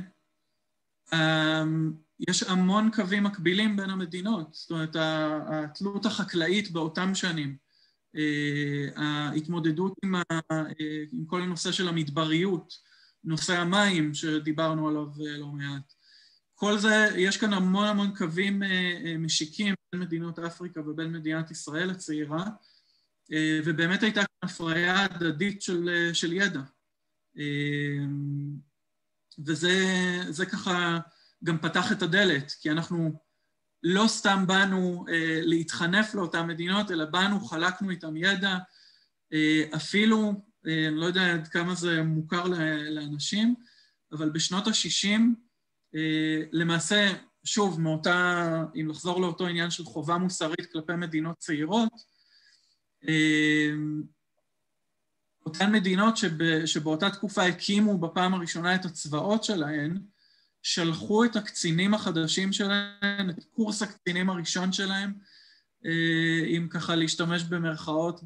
יש המון קווים מקבילים בין המדינות, זאת אומרת, התלות החקלאית באותם שנים, ההתמודדות עם, ה, עם כל הנושא של המדבריות, נושא המים שדיברנו עליו לא מעט. כל זה, יש כאן המון המון קווים משיקים בין מדינות אפריקה ובין מדינת ישראל הצעירה, ובאמת הייתה כאן הפריה הדדית של, של ידע. וזה ככה גם פתח את הדלת, כי אנחנו לא סתם באנו אה, להתחנף לאותן מדינות, אלא באנו, חלקנו איתם ידע, אה, אפילו, אה, לא יודע עד כמה זה מוכר לאנשים, אבל בשנות ה-60, אה, למעשה, שוב, מאותה, אם לחזור לאותו עניין של חובה מוסרית כלפי מדינות צעירות, אה, אותן מדינות שב, שבאותה תקופה הקימו בפעם הראשונה את הצבאות שלהן, שלחו את הקצינים החדשים שלהם, את קורס הקצינים הראשון שלהם, אה, אם ככה להשתמש במרכאות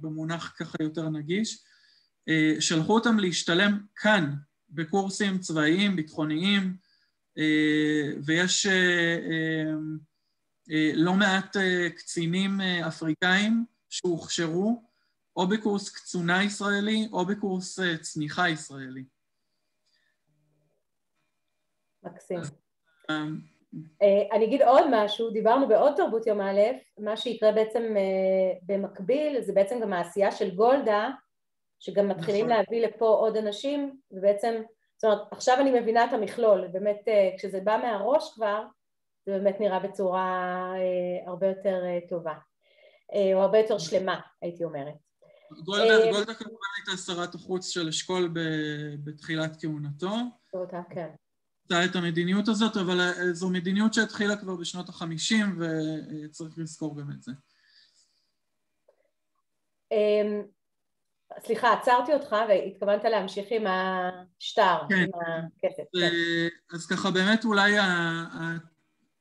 במונח ככה יותר נגיש, אה, שלחו אותם להשתלם כאן, בקורסים צבאיים, ביטחוניים, אה, ויש לא מעט קצינים אפריקאים שהוכשרו או בקורס קצונה ישראלי או בקורס צניחה ישראלי. מקסים. אה, אני אגיד עוד משהו, דיברנו בעוד תרבות יום א', מה שיקרה בעצם אה, במקביל זה בעצם גם העשייה של גולדה, שגם מתחילים נכון. להביא לפה עוד אנשים, ובעצם, זאת אומרת, עכשיו אני מבינה את המכלול, באמת אה, כשזה בא מהראש כבר, זה באמת נראה בצורה הרבה יותר טובה, או הרבה יותר שלמה, הייתי אומרת. גולדה, גולדה כמובן הייתה שרת החוץ של אשכול בתחילת כהונתו. אותה, כן. את המדיניות הזאת, אבל אה, זו מדיניות שהתחילה כבר בשנות החמישים וצריך לזכור גם את זה. אמ, סליחה, עצרתי אותך והתכוונת להמשיך עם השטר, כן. עם הכסף. כן. אז ככה באמת אולי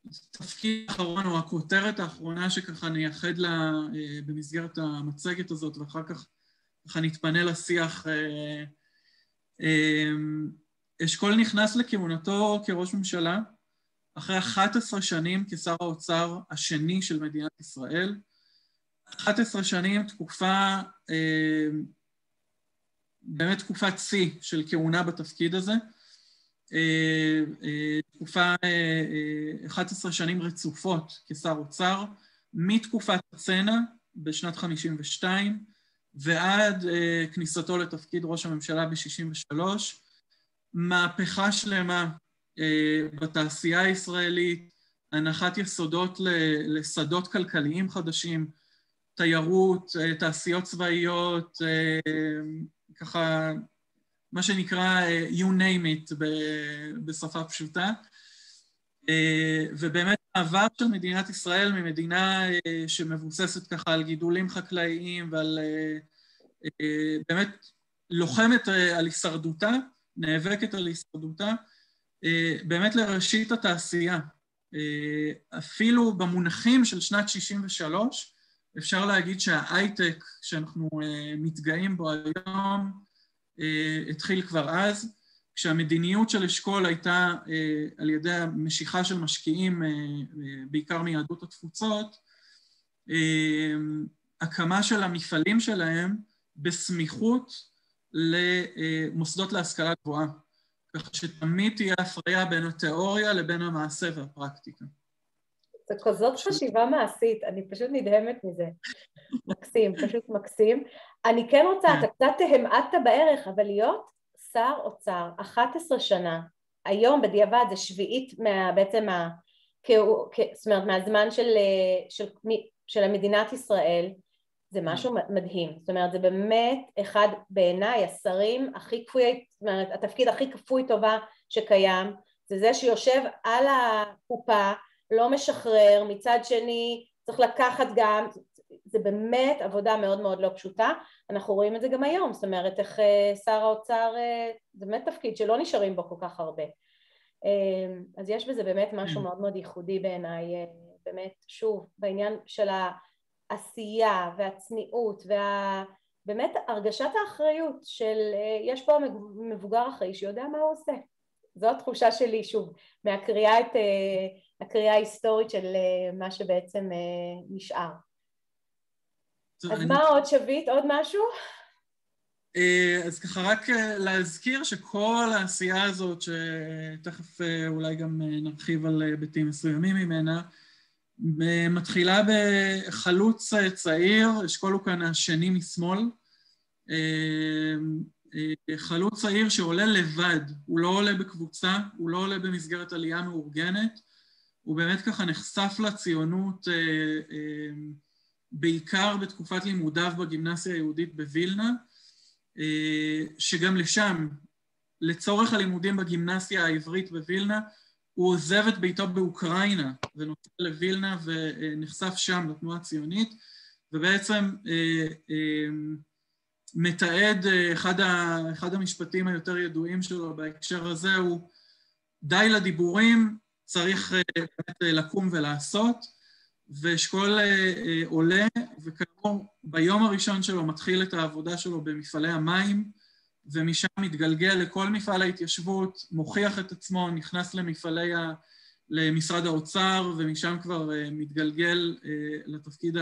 התפקיד האחרון או הכותרת האחרונה שככה נייחד לה במסגרת המצגת הזאת ואחר כך ככה נתפנה לשיח. אשכול נכנס לכהונתו כראש ממשלה אחרי 11 שנים כשר האוצר השני של מדינת ישראל. 11 שנים, תקופה, באמת תקופת שיא של כהונה בתפקיד הזה. תקופה, 11 שנים רצופות כשר אוצר, מתקופת הצנע בשנת 52' ועד כניסתו לתפקיד ראש הממשלה ב-63', מהפכה שלמה בתעשייה הישראלית, הנחת יסודות לשדות כלכליים חדשים, תיירות, תעשיות צבאיות, ככה מה שנקרא you name it בשפה פשוטה. ובאמת העבר של מדינת ישראל ממדינה שמבוססת ככה על גידולים חקלאיים ועל באמת לוחמת על הישרדותה, נאבקת על הישרדותה, באמת לראשית התעשייה. אפילו במונחים של שנת 63', אפשר להגיד שההייטק שאנחנו מתגאים בו היום התחיל כבר אז, כשהמדיניות של אשכול הייתה על ידי המשיכה של משקיעים, בעיקר מיהדות התפוצות, הקמה של המפעלים שלהם בסמיכות למוסדות להשכלה גבוהה, כך שתמיד תהיה הפריה בין התיאוריה לבין המעשה והפרקטיקה. זו כזאת חשיבה מעשית, אני פשוט נדהמת מזה. מקסים, פשוט מקסים. אני כן רוצה, אתה קצת המעטת בערך, אבל להיות שר אוצר, 11 שנה, היום בדיעבד זה שביעית מה, בעצם, מה, זאת אומרת, מהזמן של, של, של מדינת ישראל, זה משהו מדהים, זאת אומרת זה באמת אחד בעיניי השרים הכי כפוי, זאת אומרת התפקיד הכי כפוי טובה שקיים, זה זה שיושב על הקופה, לא משחרר, מצד שני צריך לקחת גם, זה באמת עבודה מאוד מאוד לא פשוטה, אנחנו רואים את זה גם היום, זאת אומרת איך שר האוצר, זה באמת תפקיד שלא נשארים בו כל כך הרבה, אז יש בזה באמת משהו מאוד מאוד ייחודי בעיניי, באמת שוב בעניין של ה... העשייה והצניעות ובאמת הרגשת האחריות של יש פה מבוגר אחראי שיודע מה הוא עושה. זו התחושה שלי, שוב, מהקריאה את, הקריאה ההיסטורית של מה שבעצם נשאר. אז אני... מה עוד שביט? עוד משהו? אז ככה רק להזכיר שכל העשייה הזאת, שתכף אולי גם נרחיב על היבטים מסוימים ממנה, מתחילה בחלוץ צעיר, אשכול הוא כאן השני משמאל, חלוץ צעיר שעולה לבד, הוא לא עולה בקבוצה, הוא לא עולה במסגרת עלייה מאורגנת, הוא באמת ככה נחשף לציונות בעיקר בתקופת לימודיו בגימנסיה היהודית בווילנה, שגם לשם, לצורך הלימודים בגימנסיה העברית בווילנה, הוא עוזב את ביתו באוקראינה ונוסע לווילנה ונחשף שם לתנועה הציונית, ובעצם אה, אה, מתעד אחד, ה, אחד המשפטים היותר ידועים שלו בהקשר הזה הוא די לדיבורים, צריך אה, באמת לקום ולעשות, ואשכול עולה, וכאמור ביום הראשון שלו מתחיל את העבודה שלו במפעלי המים, ומשם מתגלגל לכל מפעל ההתיישבות, מוכיח את עצמו, נכנס למפעלי ה... למשרד האוצר, ומשם כבר מתגלגל לתפקיד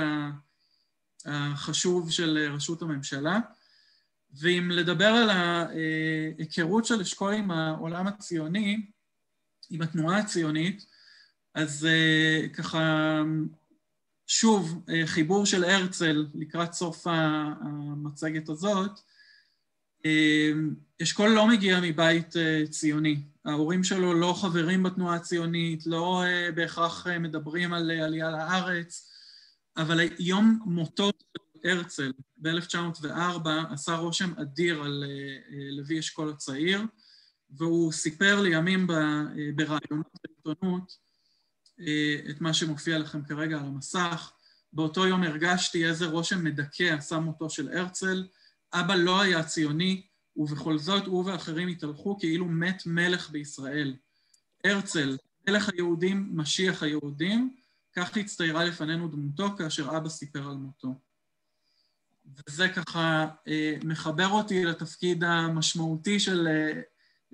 החשוב של ראשות הממשלה. ואם לדבר על ההיכרות של אשכול עם העולם הציוני, עם התנועה הציונית, אז ככה, שוב, חיבור של הרצל לקראת סוף המצגת הזאת, אשכול לא מגיע מבית ציוני, ההורים שלו לא חברים בתנועה הציונית, לא בהכרח מדברים על עלייה לארץ, אבל יום מותו של הרצל ב-1904 עשה רושם אדיר על לוי אשכול הצעיר, והוא סיפר לימים בראיונות בעיתונות את מה שמופיע לכם כרגע על המסך. באותו יום הרגשתי איזה רושם מדכא עשה מותו של הרצל, אבא לא היה ציוני, ובכל זאת הוא ואחרים התהלכו כאילו מת מלך בישראל. הרצל, מלך היהודים, משיח היהודים, כך הצטיירה לפנינו דמותו כאשר אבא סיפר על מותו. וזה ככה אה, מחבר אותי לתפקיד המשמעותי של אה,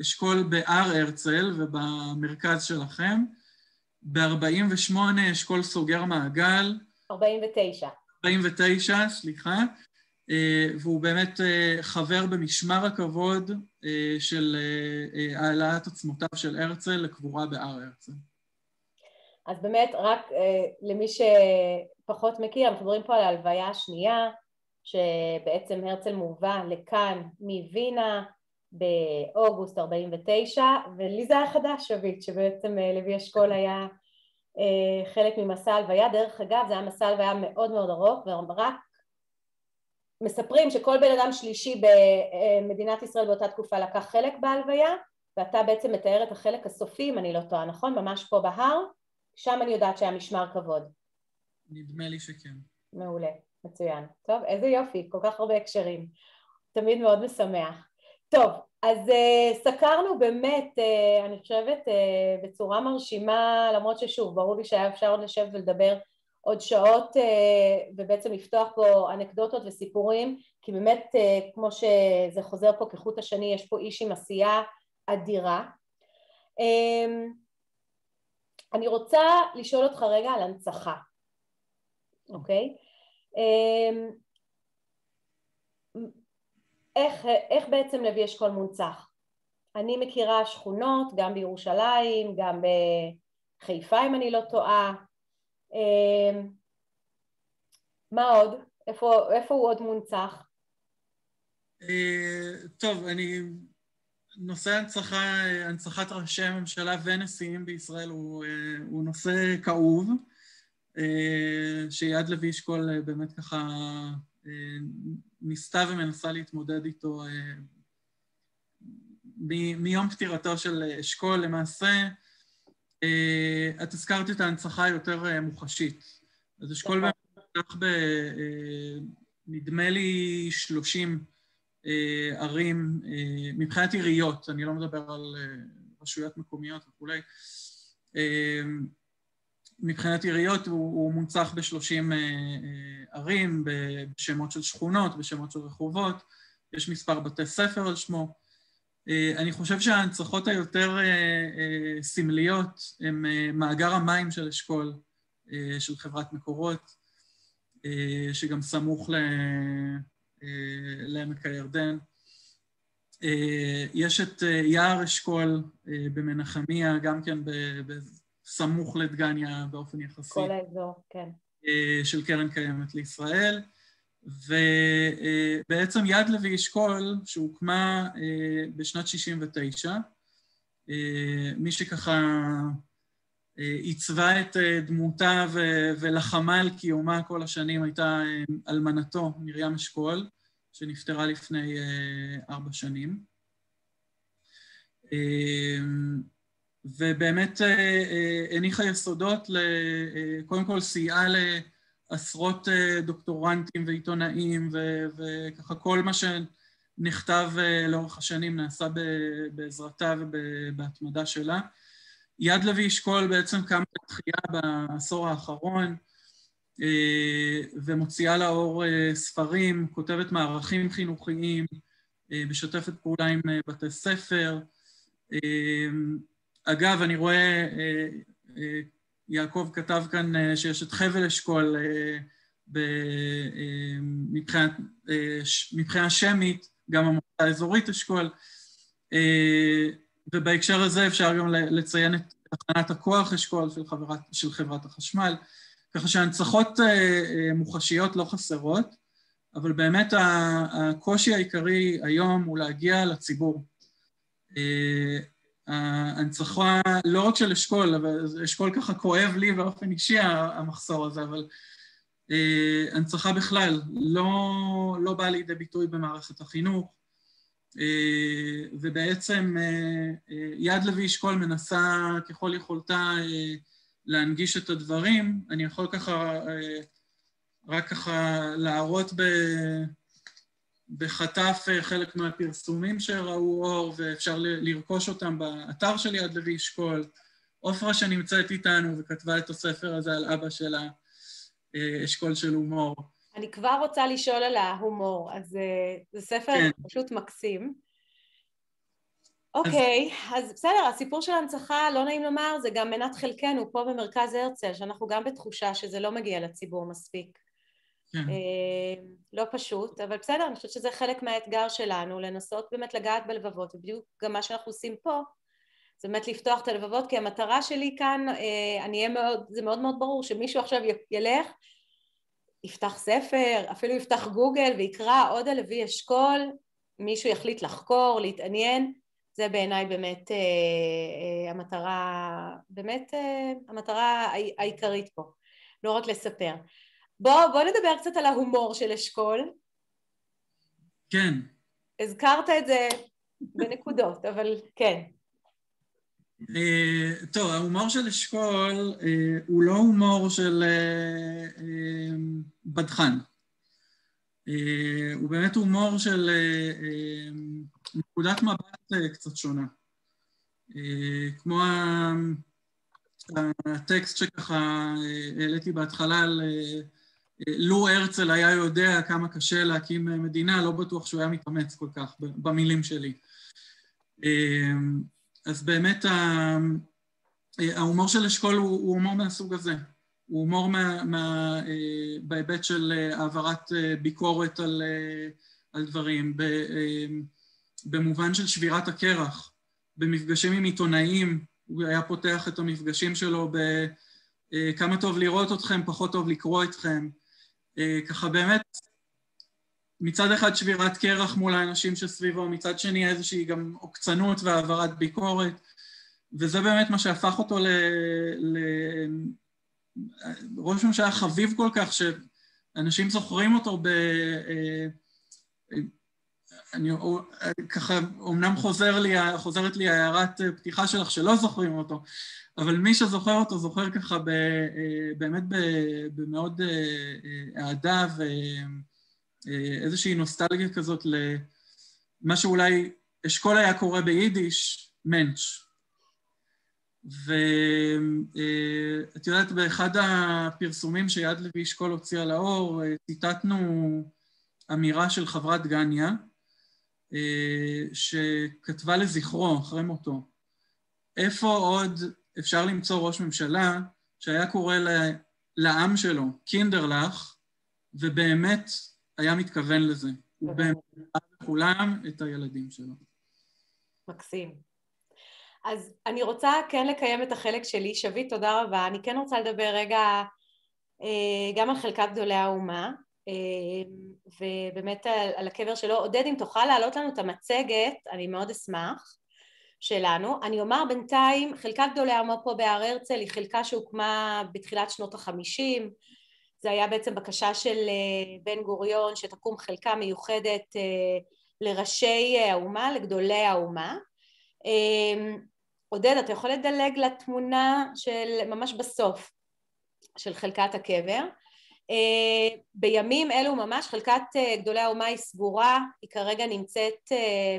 אשכול בהר הרצל ובמרכז שלכם. ב-48 אשכול סוגר מעגל. 49. 49, סליחה. אה, והוא באמת חבר במשמר הכבוד של העלאת עצמותיו של הרצל לקבורה בהר הרצל. אז באמת, רק למי שפחות מכיר, אנחנו מדברים פה על ההלוויה השנייה, שבעצם הרצל מובא לכאן מווינה באוגוסט 49, ולי זה היה חדש שביט, שבעצם אה, לוי אשכול היה אה, חלק ממסע הלוויה. דרך אגב, זה היה מסע הלוויה מאוד מאוד ארוך, ורק מספרים שכל בן אדם שלישי במדינת ישראל באותה תקופה לקח חלק בהלוויה, ואתה בעצם מתאר את החלק הסופי, אם אני לא טועה, נכון? ממש פה בהר, שם אני יודעת שהיה משמר כבוד. נדמה לי שכן. מעולה. מצוין. טוב, איזה יופי, כל כך הרבה הקשרים. תמיד מאוד משמח. טוב, אז uh, סקרנו באמת, uh, אני חושבת, uh, בצורה מרשימה, למרות ששוב, ברור לי שהיה אפשר עוד לשבת ולדבר עוד שעות uh, ובעצם לפתוח פה אנקדוטות וסיפורים, כי באמת, uh, כמו שזה חוזר פה כחוט השני, יש פה איש עם עשייה אדירה. Uh, אני רוצה לשאול אותך רגע על הנצחה, אוקיי? איך, איך בעצם לוי אשכול מונצח? אני מכירה שכונות גם בירושלים, גם בחיפה אם אני לא טועה. אמ, מה עוד? איפה, איפה הוא עוד מונצח? אה, טוב, אני... נושא הנצחה, הנצחת ראשי הממשלה ונשיאים בישראל הוא, אה, הוא נושא כאוב. אה, שיד לוי אשכול באמת ככה ניסתה ומנסה להתמודד איתו מיום פטירתו של אשכול למעשה. את הזכרת את ההנצחה היותר מוחשית. אז אשכול נכון. באמת פתח ב... נדמה לי שלושים ערים, מבחינת עיריות, אני לא מדבר על רשויות מקומיות וכולי, מבחינת עיריות הוא, הוא מונצח בשלושים אה, אה, ערים, בשמות של שכונות, בשמות של רחובות, יש מספר בתי ספר על שמו. אה, אני חושב שההנצחות היותר סמליות הם מאגר המים של אשכול, של חברת מקורות, שגם סמוך לעמק הירדן. יש את יער אשכול במנחמיה, גם כן סמוך לדגניה באופן יחסי. כל האזור, כן. אה, של קרן קיימת לישראל. ובעצם יד לוי אשכול, שהוקמה אה, בשנת 69, אה, מי שככה עיצבה את דמותה ולחמה על קיומה כל השנים הייתה אלמנתו, מרים אשכול, שנפטרה לפני ארבע שנים. ובאמת אה, אה, הניחה יסודות, אה, קודם כל סייעה לעשרות דוקטורנטים ועיתונאים, וככה כל מה שנכתב לאורך השנים נעשה בעזרתה ובהתמדה שלה. יד לוי אשכול בעצם קמה לתחייה בעשור האחרון, ומוציאה לאור ספרים, כותבת מערכים חינוכיים, משתפת פעולה עם בתי ספר, אגב, אני רואה, אה, אה, יעקב כתב כאן אה, שיש את חבל אשכול מבחינה שמית, גם המועצה האזורית אשכול, ובהקשר הזה אפשר גם לציין את תחנת הכוח אשכול של, חברת, של חברת החשמל, ככה שהנצחות מוחשיות לא חסרות, אבל באמת הקושי העיקרי היום הוא להגיע לציבור. ההנצחה לא רק של אשכול, אבל אשכול ככה כואב לי באופן אישי המחסור הזה, אבל אה, הנצחה בכלל לא, לא באה לידי ביטוי במערכת החינוך, אה, ובעצם אה, יד לוי אשכול מנסה ככל יכולתה להנגיש את הדברים. אני יכול ככה, רק ככה להראות ב... בחטף אה, חלק מהפרסומים שראו אור ואפשר לרכוש אותם באתר של יד לוי אשכול, עופרה שנמצאת איתנו וכתבה את הספר הזה על אבא שלה, אשכול של הומור. אני כבר רוצה לשאול על ההומור, אז זה ספר כן. פשוט מקסים. אוקיי, אז... אז בסדר, הסיפור של ההנצחה, לא נעים לומר, זה גם מנת חלקנו פה במרכז הרצל, שאנחנו גם בתחושה שזה לא מגיע לציבור מספיק. כן. אה, לא פשוט, אבל בסדר, אני חושבת שזה חלק מהאתגר שלנו, לנסות באמת לגעת בלבבות, ובדיוק גם מה שאנחנו עושים פה, זה באמת לפתוח את הלבבות, כי המטרה שלי כאן, אה, אני אהיה מאוד, זה מאוד מאוד ברור שמישהו עכשיו ילך, יפתח ספר, אפילו יפתח גוגל ויקרא עוד על לוי אשכול, מישהו יחליט לחקור, להתעניין, זה בעיניי באמת אה, אה, המטרה, באמת אה, המטרה העיקרית פה, לא רק לספר. בוא, בוא נדבר קצת על ההומור של אשכול. כן. הזכרת את זה בנקודות, אבל כן. Uh, טוב, ההומור של אשכול uh, הוא לא הומור של uh, uh, בדחן. Uh, הוא באמת הומור של uh, uh, נקודת מבט uh, קצת שונה. Uh, כמו הטקסט שככה העליתי בהתחלה על uh, לו הרצל היה יודע כמה קשה להקים מדינה, לא בטוח שהוא היה מתאמץ כל כך במילים שלי. אז באמת ההומור של אשכול הוא, הומור מהסוג הזה. הוא הומור מה, מה, בהיבט של העברת ביקורת על, על דברים, במובן של שבירת הקרח, במפגשים עם עיתונאים, הוא היה פותח את המפגשים שלו בכמה טוב לראות אתכם, פחות טוב לקרוא אתכם. אה, ככה באמת, מצד אחד שבירת קרח מול האנשים שסביבו, מצד שני איזושהי גם עוקצנות והעברת ביקורת, וזה באמת מה שהפך אותו ל... ל... ממשלה חביב כל כך, שאנשים זוכרים אותו ב... אה, אני ככה, אמנם חוזר לי, חוזרת לי הערת פתיחה שלך שלא זוכרים אותו, אבל מי שזוכר אותו זוכר ככה ב, אה, באמת במאוד אה, אה, אהדה ואיזושהי נוסטלגיה כזאת למה שאולי אשכול היה קורא ביידיש, מענץ'. ואת יודעת, באחד הפרסומים שיד לוי אשכול הוציאה לאור, ציטטנו אמירה של חברת גניה, שכתבה לזכרו אחרי מותו. איפה עוד אפשר למצוא ראש ממשלה שהיה קורא לעם שלו קינדרלך, ובאמת היה מתכוון לזה. הוא באמת אהב לכולם את הילדים שלו. מקסים. אז אני רוצה כן לקיים את החלק שלי. שביט, תודה רבה. אני כן רוצה לדבר רגע אה, גם על חלקת גדולי האומה, אה, ובאמת על הקבר שלו. עודד, אם תוכל להעלות לנו את המצגת, אני מאוד אשמח. שלנו. אני אומר בינתיים, חלקה גדולה האומה פה בהר הרצל היא חלקה שהוקמה בתחילת שנות החמישים, זה היה בעצם בקשה של אה, בן גוריון שתקום חלקה מיוחדת אה, לראשי האומה, לגדולי האומה. אה, עודד, אתה יכול לדלג לתמונה של ממש בסוף של חלקת הקבר. בימים אלו ממש חלקת גדולי האומה היא סגורה, היא כרגע נמצאת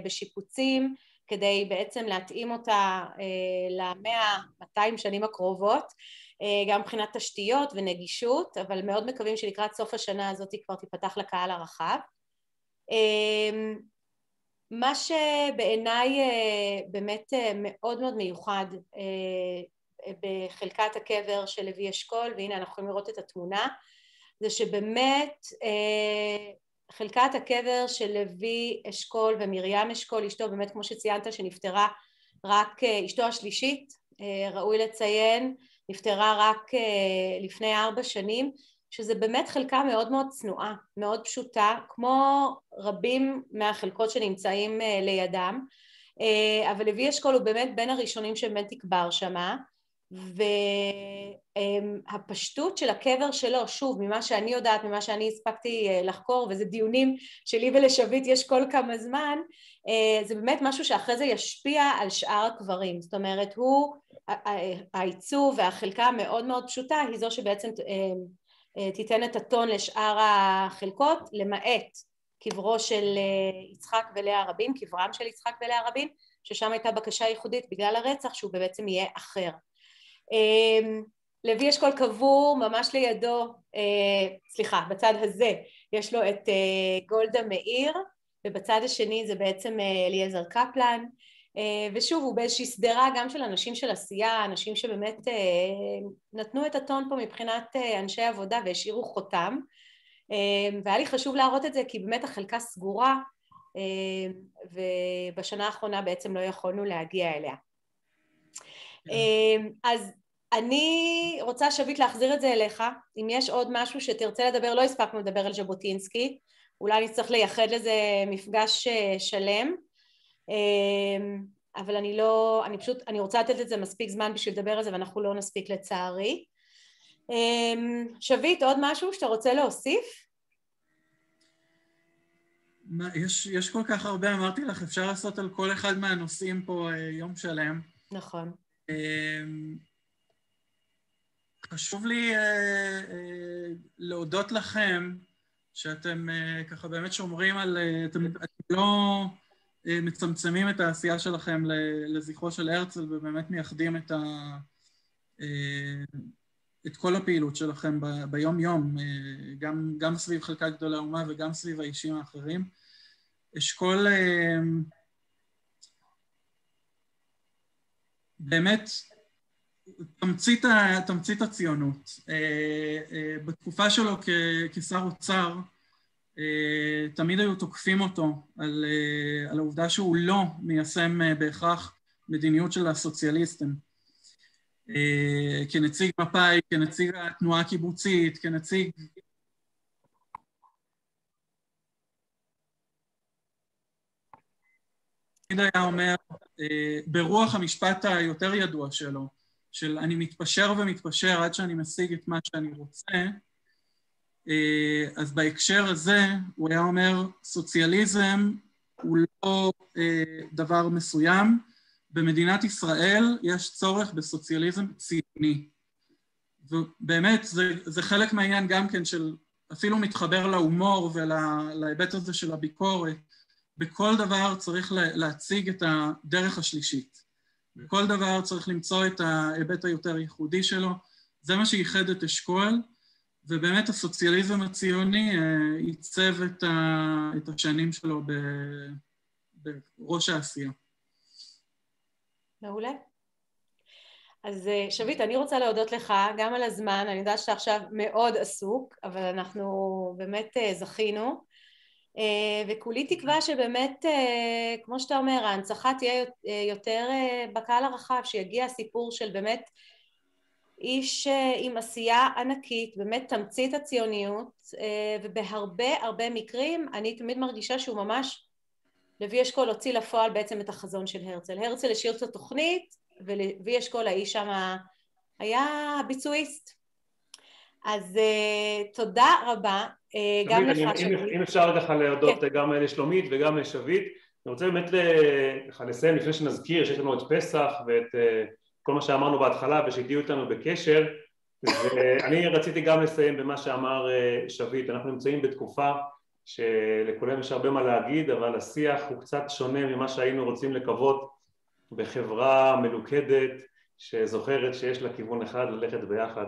בשיפוצים, כדי בעצם להתאים אותה אה, למאה, 200 שנים הקרובות, אה, גם מבחינת תשתיות ונגישות, אבל מאוד מקווים שלקראת סוף השנה הזאת היא כבר תיפתח לקהל הרחב. אה, מה שבעיניי באמת מאוד מאוד מיוחד בחלקת הקבר של לוי אשכול, והנה אנחנו יכולים לראות את התמונה, זה שבאמת חלקת הקבר של לוי אשכול ומרים אשכול, אשתו באמת כמו ציינת שנפטרה רק אה, אשתו השלישית, אה, ראוי לציין, נפטרה רק אה, לפני ארבע שנים, שזה באמת חלקה מאוד מאוד צנועה, מאוד פשוטה, כמו רבים מהחלקות שנמצאים לידם, אבל לוי אשכול הוא באמת בין הראשונים שבאמת תקבר שמה, והפשטות של הקבר שלו, שוב, ממה שאני יודעת, ממה שאני הספקתי אה, לחקור, וזה דיונים שלי ולשביט יש כל כמה זמן, אה, זה באמת משהו שאחרי זה ישפיע על שאר הקברים. זאת אומרת, הוא, העיצוב והחלקה המאוד מאוד פשוטה היא זו שבעצם אה, תיתן את הטון לשאר החלקות, למעט קברו של יצחק ולאה רבין, קברם של יצחק ולאה רבין, ששם הייתה בקשה ייחודית בגלל הרצח שהוא בעצם יהיה אחר. לוי אשכול קבור ממש לידו, סליחה, בצד הזה יש לו את גולדה מאיר ובצד השני זה בעצם אליעזר קפלן ושוב הוא באיזושהי שדרה גם של אנשים של עשייה, אנשים שבאמת נתנו את הטון פה מבחינת אנשי עבודה והשאירו חותם והיה לי חשוב להראות את זה כי באמת החלקה סגורה ובשנה האחרונה בעצם לא יכולנו להגיע אליה. אז אני רוצה שביט להחזיר את זה אליך, אם יש עוד משהו שתרצה לדבר, לא הספקנו לדבר על ז'בוטינסקי, אולי נצטרך לייחד לזה מפגש שלם, אבל אני לא, אני פשוט, אני רוצה לתת לזה מספיק זמן בשביל לדבר על זה ואנחנו לא נספיק לצערי. שביט, עוד משהו שאתה רוצה להוסיף? מה, יש, יש כל כך הרבה, אמרתי לך, אפשר לעשות על כל אחד מהנושאים פה יום שלם. נכון. חשוב לי uh, uh, להודות לכם שאתם uh, ככה באמת שומרים על... אתם, לא מצמצמים את העשייה שלכם לזכרו של הרצל ובאמת מייחדים את, ה, את כל הפעילות שלכם ביום-יום, גם, גם סביב חלקה גדולה אומה וגם סביב האישים האחרים. אשכול uh, באמת תמצית, תמצית הציונות. אה, אה, בתקופה שלו כשר אוצר, אה, תמיד היו תוקפים אותו על, על העובדה שהוא לא מיישם בהכרח מדיניות של הסוציאליסטים. כנציג מפא"י, כנציג התנועה הקיבוצית, כנציג... תמיד היה אומר, ברוח המשפט היותר ידוע שלו, של אני מתפשר ומתפשר עד שאני משיג את מה שאני רוצה, אה, אז בהקשר הזה הוא היה אומר, סוציאליזם הוא לא אה, דבר מסוים, במדינת ישראל יש צורך בסוציאליזם ציוני. ובאמת, זה, זה חלק מהעניין גם כן של, אפילו מתחבר להומור ולהיבט הזה של הביקורת, בכל דבר צריך להציג את הדרך השלישית. בכל דבר צריך למצוא את ההיבט היותר ייחודי שלו, זה מה שייחד את אשכול, ובאמת הסוציאליזם הציוני אה, עיצב את, ה, את השנים שלו ב, בראש העשייה. מעולה. אז אה, שביט, אני רוצה להודות לך גם על הזמן, אני יודעת שאתה עכשיו מאוד עסוק, אבל אנחנו באמת אה, זכינו. אה, וכולי תקווה שבאמת, אה, כמו שאתה אומר, ההנצחה תהיה יותר אה, בקהל הרחב, שיגיע הסיפור של באמת איש עם עשייה ענקית, באמת תמצית הציוניות, ובהרבה הרבה מקרים אני תמיד מרגישה שהוא ממש, לוי אשכול הוציא לפועל בעצם את החזון של הרצל. הרצל השאיר את התוכנית, ולוי אשכול האיש שם היה ביצועיסט. אז תודה רבה. אה, גם לך שביט. אם אפשר ככה להודות כן. גם לשלומית וגם לשביט, אני רוצה באמת ככה לסיים לפני שנזכיר שיש לנו את פסח ואת אה, כל מה שאמרנו בהתחלה ושתהיו איתנו בקשר ואני רציתי גם לסיים במה שאמר אה, שביט, אנחנו נמצאים בתקופה שלכולם יש הרבה מה להגיד אבל השיח הוא קצת שונה ממה שהיינו רוצים לקוות בחברה מלוכדת שזוכרת שיש לה כיוון אחד ללכת ביחד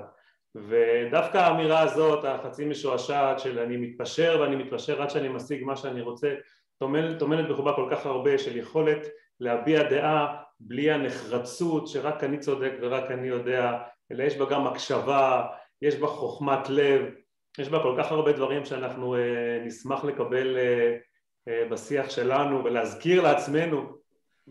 ודווקא האמירה הזאת, החצי משועשעת של אני מתפשר ואני מתפשר עד שאני משיג מה שאני רוצה, טומנת, בחובה כל כך הרבה של יכולת להביע דעה בלי הנחרצות שרק אני צודק ורק אני יודע, אלא יש בה גם הקשבה, יש בה חוכמת לב, יש בה כל כך הרבה דברים שאנחנו אה, נשמח לקבל אה, אה, בשיח שלנו ולהזכיר לעצמנו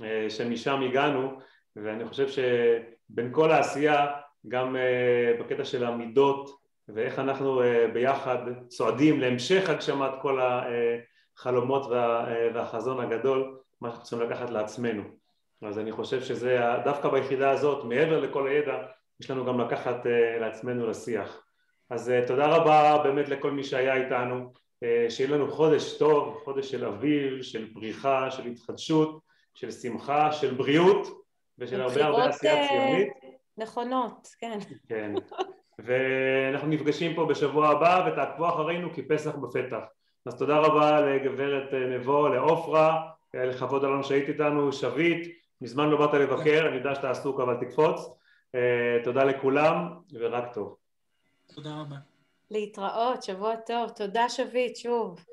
אה, שמשם הגענו ואני חושב שבין כל העשייה גם uh, בקטע של המידות ואיך אנחנו uh, ביחד צועדים להמשך הגשמת כל החלומות וה, uh, והחזון הגדול, מה שאנחנו צריכים לקחת לעצמנו. אז אני חושב שזה, דווקא ביחידה הזאת, מעבר לכל הידע, יש לנו גם לקחת לעצמנו לשיח. אז תודה רבה באמת לכל מי שהיה איתנו, שיהיה לנו חודש טוב, חודש של אביב, של פריחה, של התחדשות, של שמחה, של בריאות ושל הרבה הרבה עשייה ציונית. נכונות, כן. כן. ואנחנו נפגשים פה בשבוע הבא ותעקבו אחרינו כי פסח בפתח. אז תודה רבה לגברת נבו, לעופרה, לכבוד עלינו שהיית איתנו, שביט, מזמן לא באת לבקר, אני יודע שאתה עסוק אבל תקפוץ, תודה לכולם ורק טוב. תודה רבה. להתראות, שבוע טוב. תודה שביט, שוב.